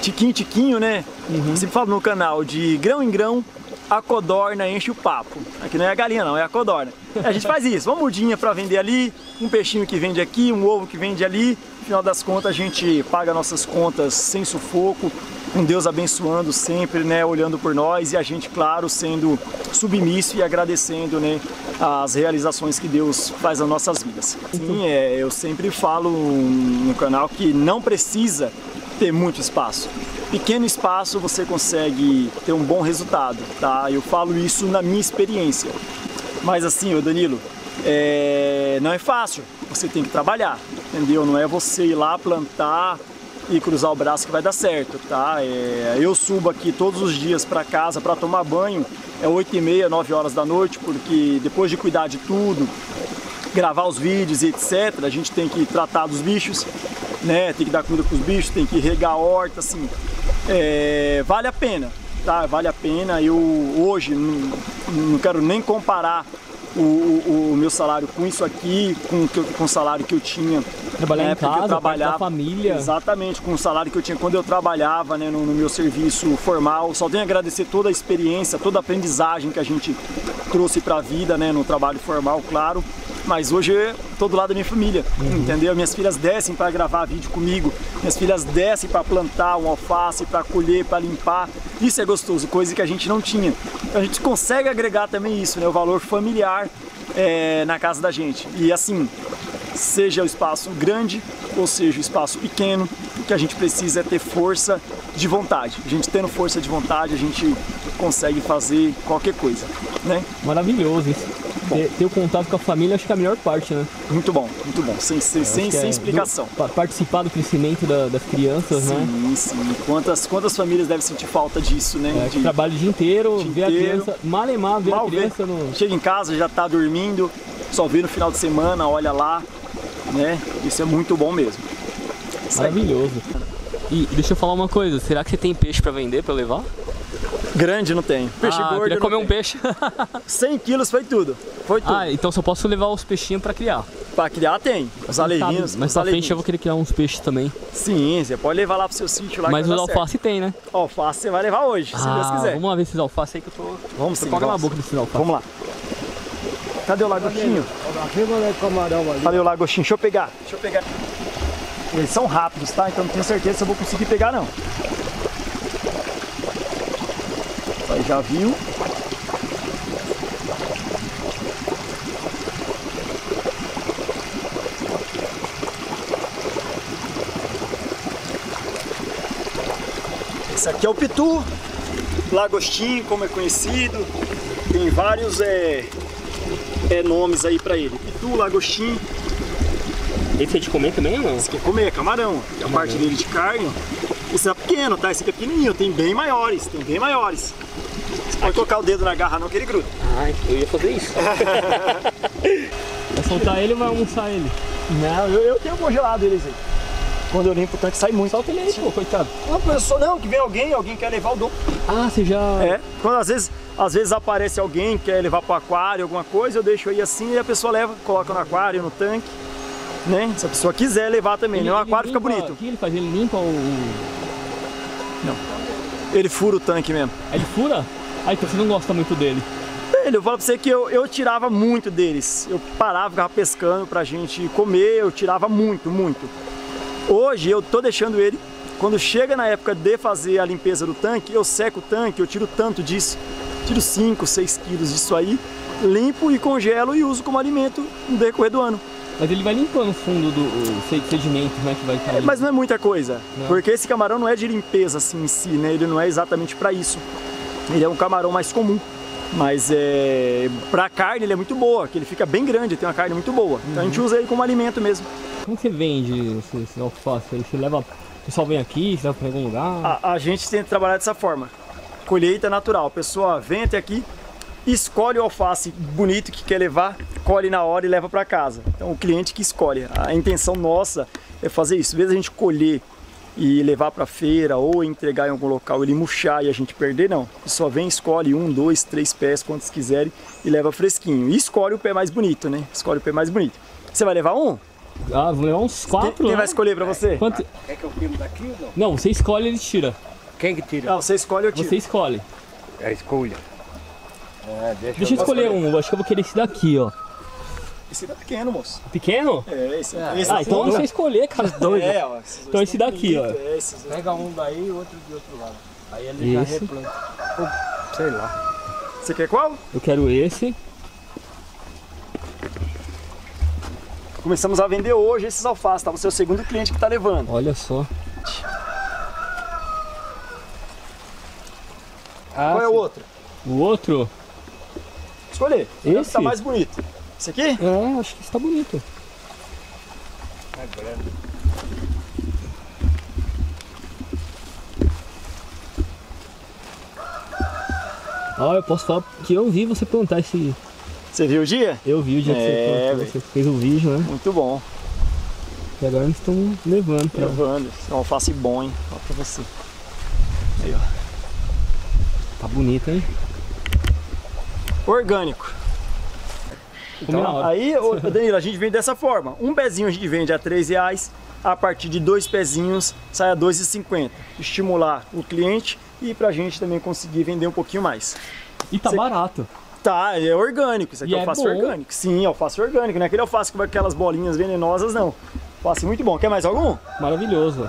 tiquinho, tiquinho, né? Eu sempre falo no canal, de grão em grão, a codorna enche o papo. Aqui não é a galinha não, é a codorna. A gente faz isso, uma mudinha para vender ali, um peixinho que vende aqui, um ovo que vende ali. No final das contas a gente paga nossas contas sem sufoco, com Deus abençoando sempre, né, olhando por nós e a gente, claro, sendo submisso e agradecendo, né, as realizações que Deus faz nas nossas vidas. Sim, é, eu sempre falo no canal que não precisa ter muito espaço. Pequeno espaço você consegue ter um bom resultado, tá? Eu falo isso na minha experiência. Mas assim, ô Danilo, é... não é fácil, você tem que trabalhar, entendeu? Não é você ir lá plantar e cruzar o braço que vai dar certo, tá? É... Eu subo aqui todos os dias para casa para tomar banho, é 8 e meia, 9 horas da noite, porque depois de cuidar de tudo, gravar os vídeos e etc, a gente tem que tratar dos bichos, né? Tem que dar comida para os bichos, tem que regar a horta, assim. É, vale a pena, tá? Vale a pena. Eu hoje não, não quero nem comparar o, o, o, meu salário com isso aqui, com, com o salário que eu tinha trabalhar em casa, eu trabalhava, família. Exatamente, com o salário que eu tinha quando eu trabalhava né, no, no, meu serviço formal. Só tenho a agradecer toda a experiência, toda a aprendizagem que a gente trouxe para a vida, né, no trabalho formal, claro. Mas hoje eu tô do lado da minha família, uhum. entendeu? Minhas filhas descem para gravar vídeo comigo, minhas filhas descem para plantar um alface, para colher, para limpar. Isso é gostoso, coisa que a gente não tinha. Então a gente consegue agregar também isso, né? O valor familiar é, na casa da gente. E assim, seja o espaço grande ou seja o espaço pequeno, o que a gente precisa é ter força de vontade. A gente tendo força de vontade, a gente consegue fazer qualquer coisa, né? Maravilhoso isso ter, ter, o contato com a família acho que é a melhor parte, né? Muito bom, muito bom, sem, sem, sem, sem é explicação. Do, participar do crescimento da, das crianças, sim, né? Sim, sim. Quantas, quantas famílias devem sentir falta disso, né? É, de, trabalho o dia inteiro, dia ver inteiro, a criança, malemar, ver mal a criança ver. no... Chega em casa, já tá dormindo, só vê no final de semana, olha lá, né? Isso é muito bom mesmo. Maravilhoso. E deixa eu falar uma coisa, será que você tem peixe para vender, para levar? Grande não tem. Peixe ah, gordo. Queria comer um peixe. [LAUGHS] 100 quilos foi tudo. Foi tudo. Ah, então só posso levar os peixinhos para criar. Para criar tem. Os alevinhos. Mas pra frente eu vou querer criar uns peixes também. Sim, você pode levar lá pro seu sítio lá. Mas os alface tem, né? Alface você vai levar hoje, ah, se Deus quiser. Vamos lá ver esses alface aí que eu tô. Vamos sim. Toca na boca desses alface. Vamos lá. Cadê o lagostinho? Cadê o lagostinho? Deixa eu pegar. Deixa eu pegar. Eles são rápidos, tá? Então não tenho certeza se eu vou conseguir pegar não. Aí já viu. Esse aqui é o pitu, lagostim, como é conhecido. Tem vários é, é nomes aí pra ele. Pitu, lagostim. Esse é de comer também ou não? Esse aqui é comer, é camarão. Tem a parte dele de carne. Esse é pequeno, tá? Esse aqui é pequenininho, tem bem maiores, tem bem maiores. Você pode colocar o dedo na garra não que ele gruda. Ah, eu ia fazer isso. [LAUGHS] vai soltar ele ou vai almoçar ele? Não, eu, eu tenho congelado eles aí. Quando eu limpo o tanque sai muito. Solta ele aí, pô, coitado. Não, pessoa, não, que vem alguém, alguém quer levar o dom. Ah, você já... É, quando às vezes, às vezes aparece alguém, quer levar pro aquário, alguma coisa, eu deixo aí assim e a pessoa leva, coloca no aquário, no tanque. Né? Se a pessoa quiser levar também, ele, né? O aquário limpa, fica bonito. O que ele faz? Ele limpa o não. Ele fura o tanque mesmo. Ele fura? Ah, então você não gosta muito dele. Ele, eu falo pra você que eu, eu tirava muito deles. Eu parava, ficava pescando pra gente comer, eu tirava muito, muito. Hoje eu tô deixando ele. Quando chega na época de fazer a limpeza do tanque, eu seco o tanque, eu tiro tanto disso. Tiro 5, 6 quilos disso aí, limpo e congelo e uso como alimento no decorrer do ano. Mas ele vai limpando o fundo do sedimento, né? Que vai cair. É, mas não é muita coisa, não. porque esse camarão não é de limpeza assim em si, né? Ele não é exatamente para isso. Ele é um camarão mais comum. Mas é, para carne ele é muito boa, que ele fica bem grande, tem uma carne muito boa. Então a gente uhum. usa ele como alimento mesmo. Como você vende esse, esse alface aí? Você leva, o pessoal vem aqui, você leva para algum lugar? A, a gente tenta trabalhar dessa forma. Colheita natural. A pessoa vem até aqui, escolhe o alface bonito que quer levar, colhe na hora e leva para casa. Então o cliente que escolhe. A intenção nossa é fazer isso. Às vezes a gente colher e levar para feira ou entregar em algum local, ele murchar e a gente perder, não. Só vem, escolhe um, dois, três pés, quantos quiserem e leva fresquinho. E escolhe o pé mais bonito, né? Escolhe o pé mais bonito. Você vai levar um? Ah, vou levar uns quatro. Quem, quem né? vai escolher para você? Quanto... Quer que eu filme daqui ou não? Não, você escolhe ele tira. Quem que tira? Não, você escolhe, eu tiro. Você escolhe. É a escolha. É, deixa, deixa eu escolher um, eu acho que eu vou querer esse daqui, ó. Esse tá pequeno, moço. Pequeno? É, esse. É. esse ah, então você escolher, cara. Dois. É, ó, então esse daqui, ó. É, Pega um daí e outro de outro lado. Aí ele esse. já replanta. sei lá. Você quer qual? Eu quero esse. Começamos a vender hoje esses alfaces, tá? Você é o segundo cliente que tá levando. Olha só. Ah, Qual é o sim. outro? O outro? Escolher. Esse Esse? tá mais bonito. Esse aqui? É, acho que está bonito. É grande. Ó, eu posso falar que eu vi você plantar esse. Você viu o dia? Eu vi o dia que É, você plantou, velho. você fez o vídeo, né? Muito bom. E agora eles estão levando pra. Levando. É um alface bom, hein? Ó pra você. Aí, ó. Tá bonito, hein? Orgânico. Hora. Aí, ô, Danilo, a gente vende dessa forma. Um pezinho a gente vende a 3 reais. A partir de dois pezinhos sai a 2,50. Estimular o cliente e pra gente também conseguir vender um pouquinho mais. E tá Cê- barato. Tá, é orgânico. Isso aqui E é é alface bom. orgânico. Sim, alface orgânico. Não é aquele alface que vai com aquelas bolinhas venenosas, não. Alface muito bom. Quer mais algum? Maravilhoso.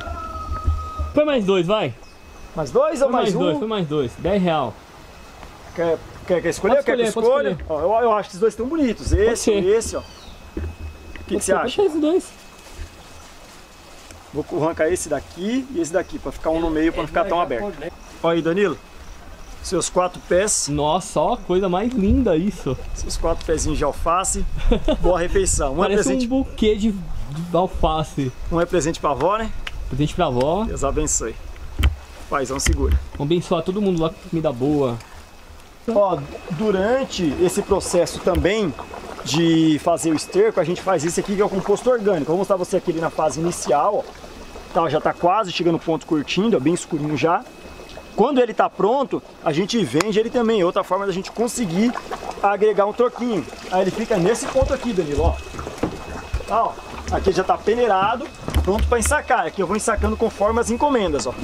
Põe mais dois, vai. Mais dois ou mais, mais, um? dois, põe mais dois. 10 real. Quer, quer, quer escolher? Pode quer escolher, escolha? pode Ó, eu, eu acho que esses dois estão bonitos. Esse e esse, ó. O que, que você acha? Deixa esses dois. Vou arrancar esse daqui e esse daqui, pra ficar um no meio, pra não ficar tão aberto. Olha aí, Danilo. Seus quatro pés, Nossa, ó, coisa mais linda isso. seus quatro pezinhos de alface. Boa refeição. Um é, Parece presente, um buquê de, de alface. um é presente pra avó, né? Presente pra avó. Deus abençoe. Paizão segura. Vamos abençoar todo mundo lá com comida boa. Ó, durante esse processo também de fazer o esterco, a gente faz isso aqui que é o composto orgânico. Vou mostrar você aqui na fase inicial, ó. Tá, já tá quase chegando no ponto curtindo, ó, bem escurinho já. Quando ele tá pronto, a gente vende ele também. É outra forma da gente conseguir agregar um troquinho. Aí ele fica nesse ponto aqui, Danilo, ó. Tá, ó. Aqui já tá peneirado, pronto para ensacar. Aqui eu vou ensacando conforme as encomendas, ó.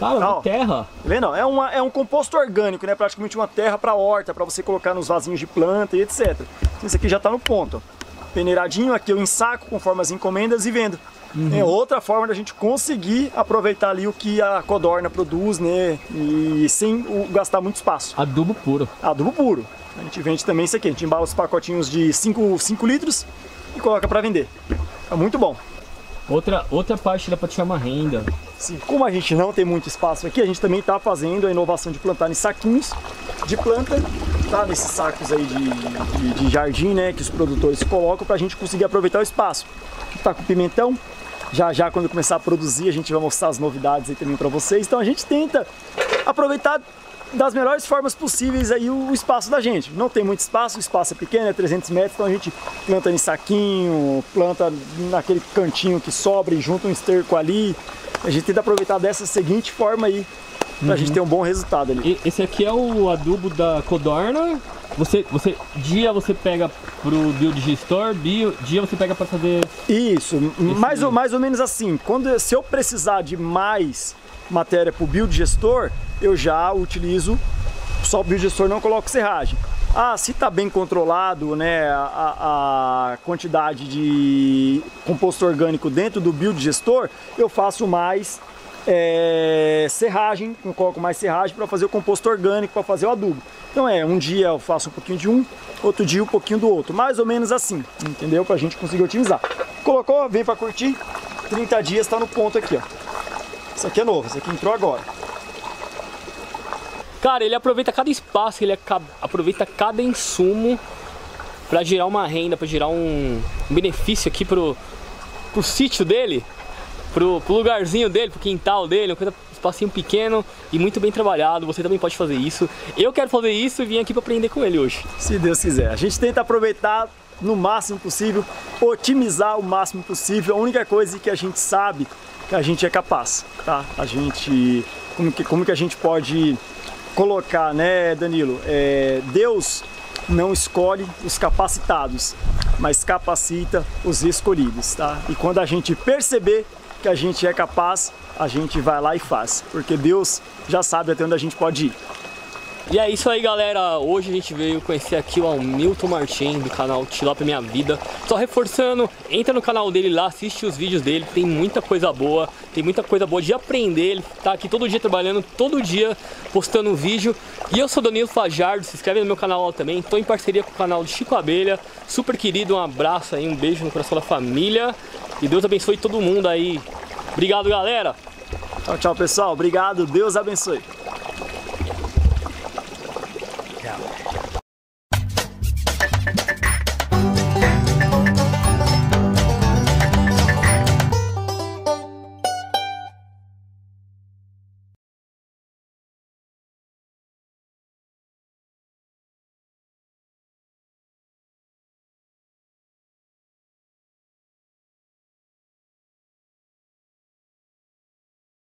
Cara, Não. uma terra. Tá vendo? É, uma, é um composto orgânico, né? Praticamente uma terra para horta, para você colocar nos vasinhos de planta e etc. Esse aqui já está no ponto. ó. Peneiradinho, aqui eu ensaco conforme as encomendas e vendo. É outra forma da gente conseguir aproveitar ali o que a codorna produz, né? E sem gastar muito espaço. Adubo puro. Adubo puro. A gente vende também isso aqui. A gente embala os pacotinhos de 5 litros e coloca para vender. É muito bom. Outra, outra parte dá pra tirar uma renda. Sim, como a gente não tem muito espaço aqui, a gente também está fazendo a inovação de plantar em saquinhos de planta, tá? Nesses sacos aí de, de, de jardim, né? Que os produtores colocam para a gente conseguir aproveitar o espaço. Tá com pimentão. Já já quando começar a produzir, a gente vai mostrar as novidades aí também para vocês. Então a gente tenta aproveitar das melhores formas possíveis aí o espaço da gente. Não tem muito espaço, o espaço é pequeno, é 300 metros, então a gente planta em saquinho, planta naquele cantinho que sobra e junta um esterco ali. A gente tenta aproveitar dessa seguinte forma aí, pra gente ter um bom resultado ali. Esse aqui é o adubo da codorna. Você, você, dia você pega pro biodigestor, bio, dia você pega pra fazer. Isso, mais ou, mais ou menos assim. Quando, se eu precisar de mais matéria para o biodigestor, eu já utilizo só o biodigestor, não coloco serragem. Ah, se está bem controlado né, a, a quantidade de composto orgânico dentro do biodigestor, eu faço mais é, serragem, coloco mais serragem para fazer o composto orgânico, para fazer o adubo. Então é, um dia eu faço um pouquinho de um, outro dia um pouquinho do outro, mais ou menos assim, entendeu? Para a gente conseguir otimizar. Colocou, vem para curtir, 30 dias está no ponto aqui, ó. Esse aqui é novo, esse aqui entrou agora. Cara, ele aproveita cada espaço, ele aproveita cada insumo pra gerar uma renda, pra gerar um benefício aqui pro, pro sítio dele, pro, pro lugarzinho dele, pro quintal dele, uma coisa, um espacinho pequeno e muito bem trabalhado. Você também pode fazer isso. Eu quero fazer isso e vim aqui pra aprender com ele hoje. Se Deus quiser. A gente tenta aproveitar no máximo possível, otimizar o máximo possível. A única coisa que a gente sabe que a gente é capaz, tá? A gente como que como que a gente pode colocar, né, Danilo? É, Deus não escolhe os capacitados, mas capacita os escolhidos, tá? E quando a gente perceber que a gente é capaz, a gente vai lá e faz, porque Deus já sabe até onde a gente pode ir. E é isso aí, galera. Hoje a gente veio conhecer aqui o Hamilton Martins do canal Tilápia Minha Vida. Só reforçando, entra no canal dele lá, assiste os vídeos dele. Tem muita coisa boa, tem muita coisa boa de aprender. Ele tá aqui todo dia trabalhando, todo dia postando um vídeo. E eu sou Danilo Fajardo, se inscreve no meu canal lá também. Tô em parceria com o canal de Chico Abelha. Super querido, um abraço aí, um beijo no coração da família. E Deus abençoe todo mundo aí. Obrigado, galera. Tchau, tchau, pessoal. Obrigado. Deus abençoe.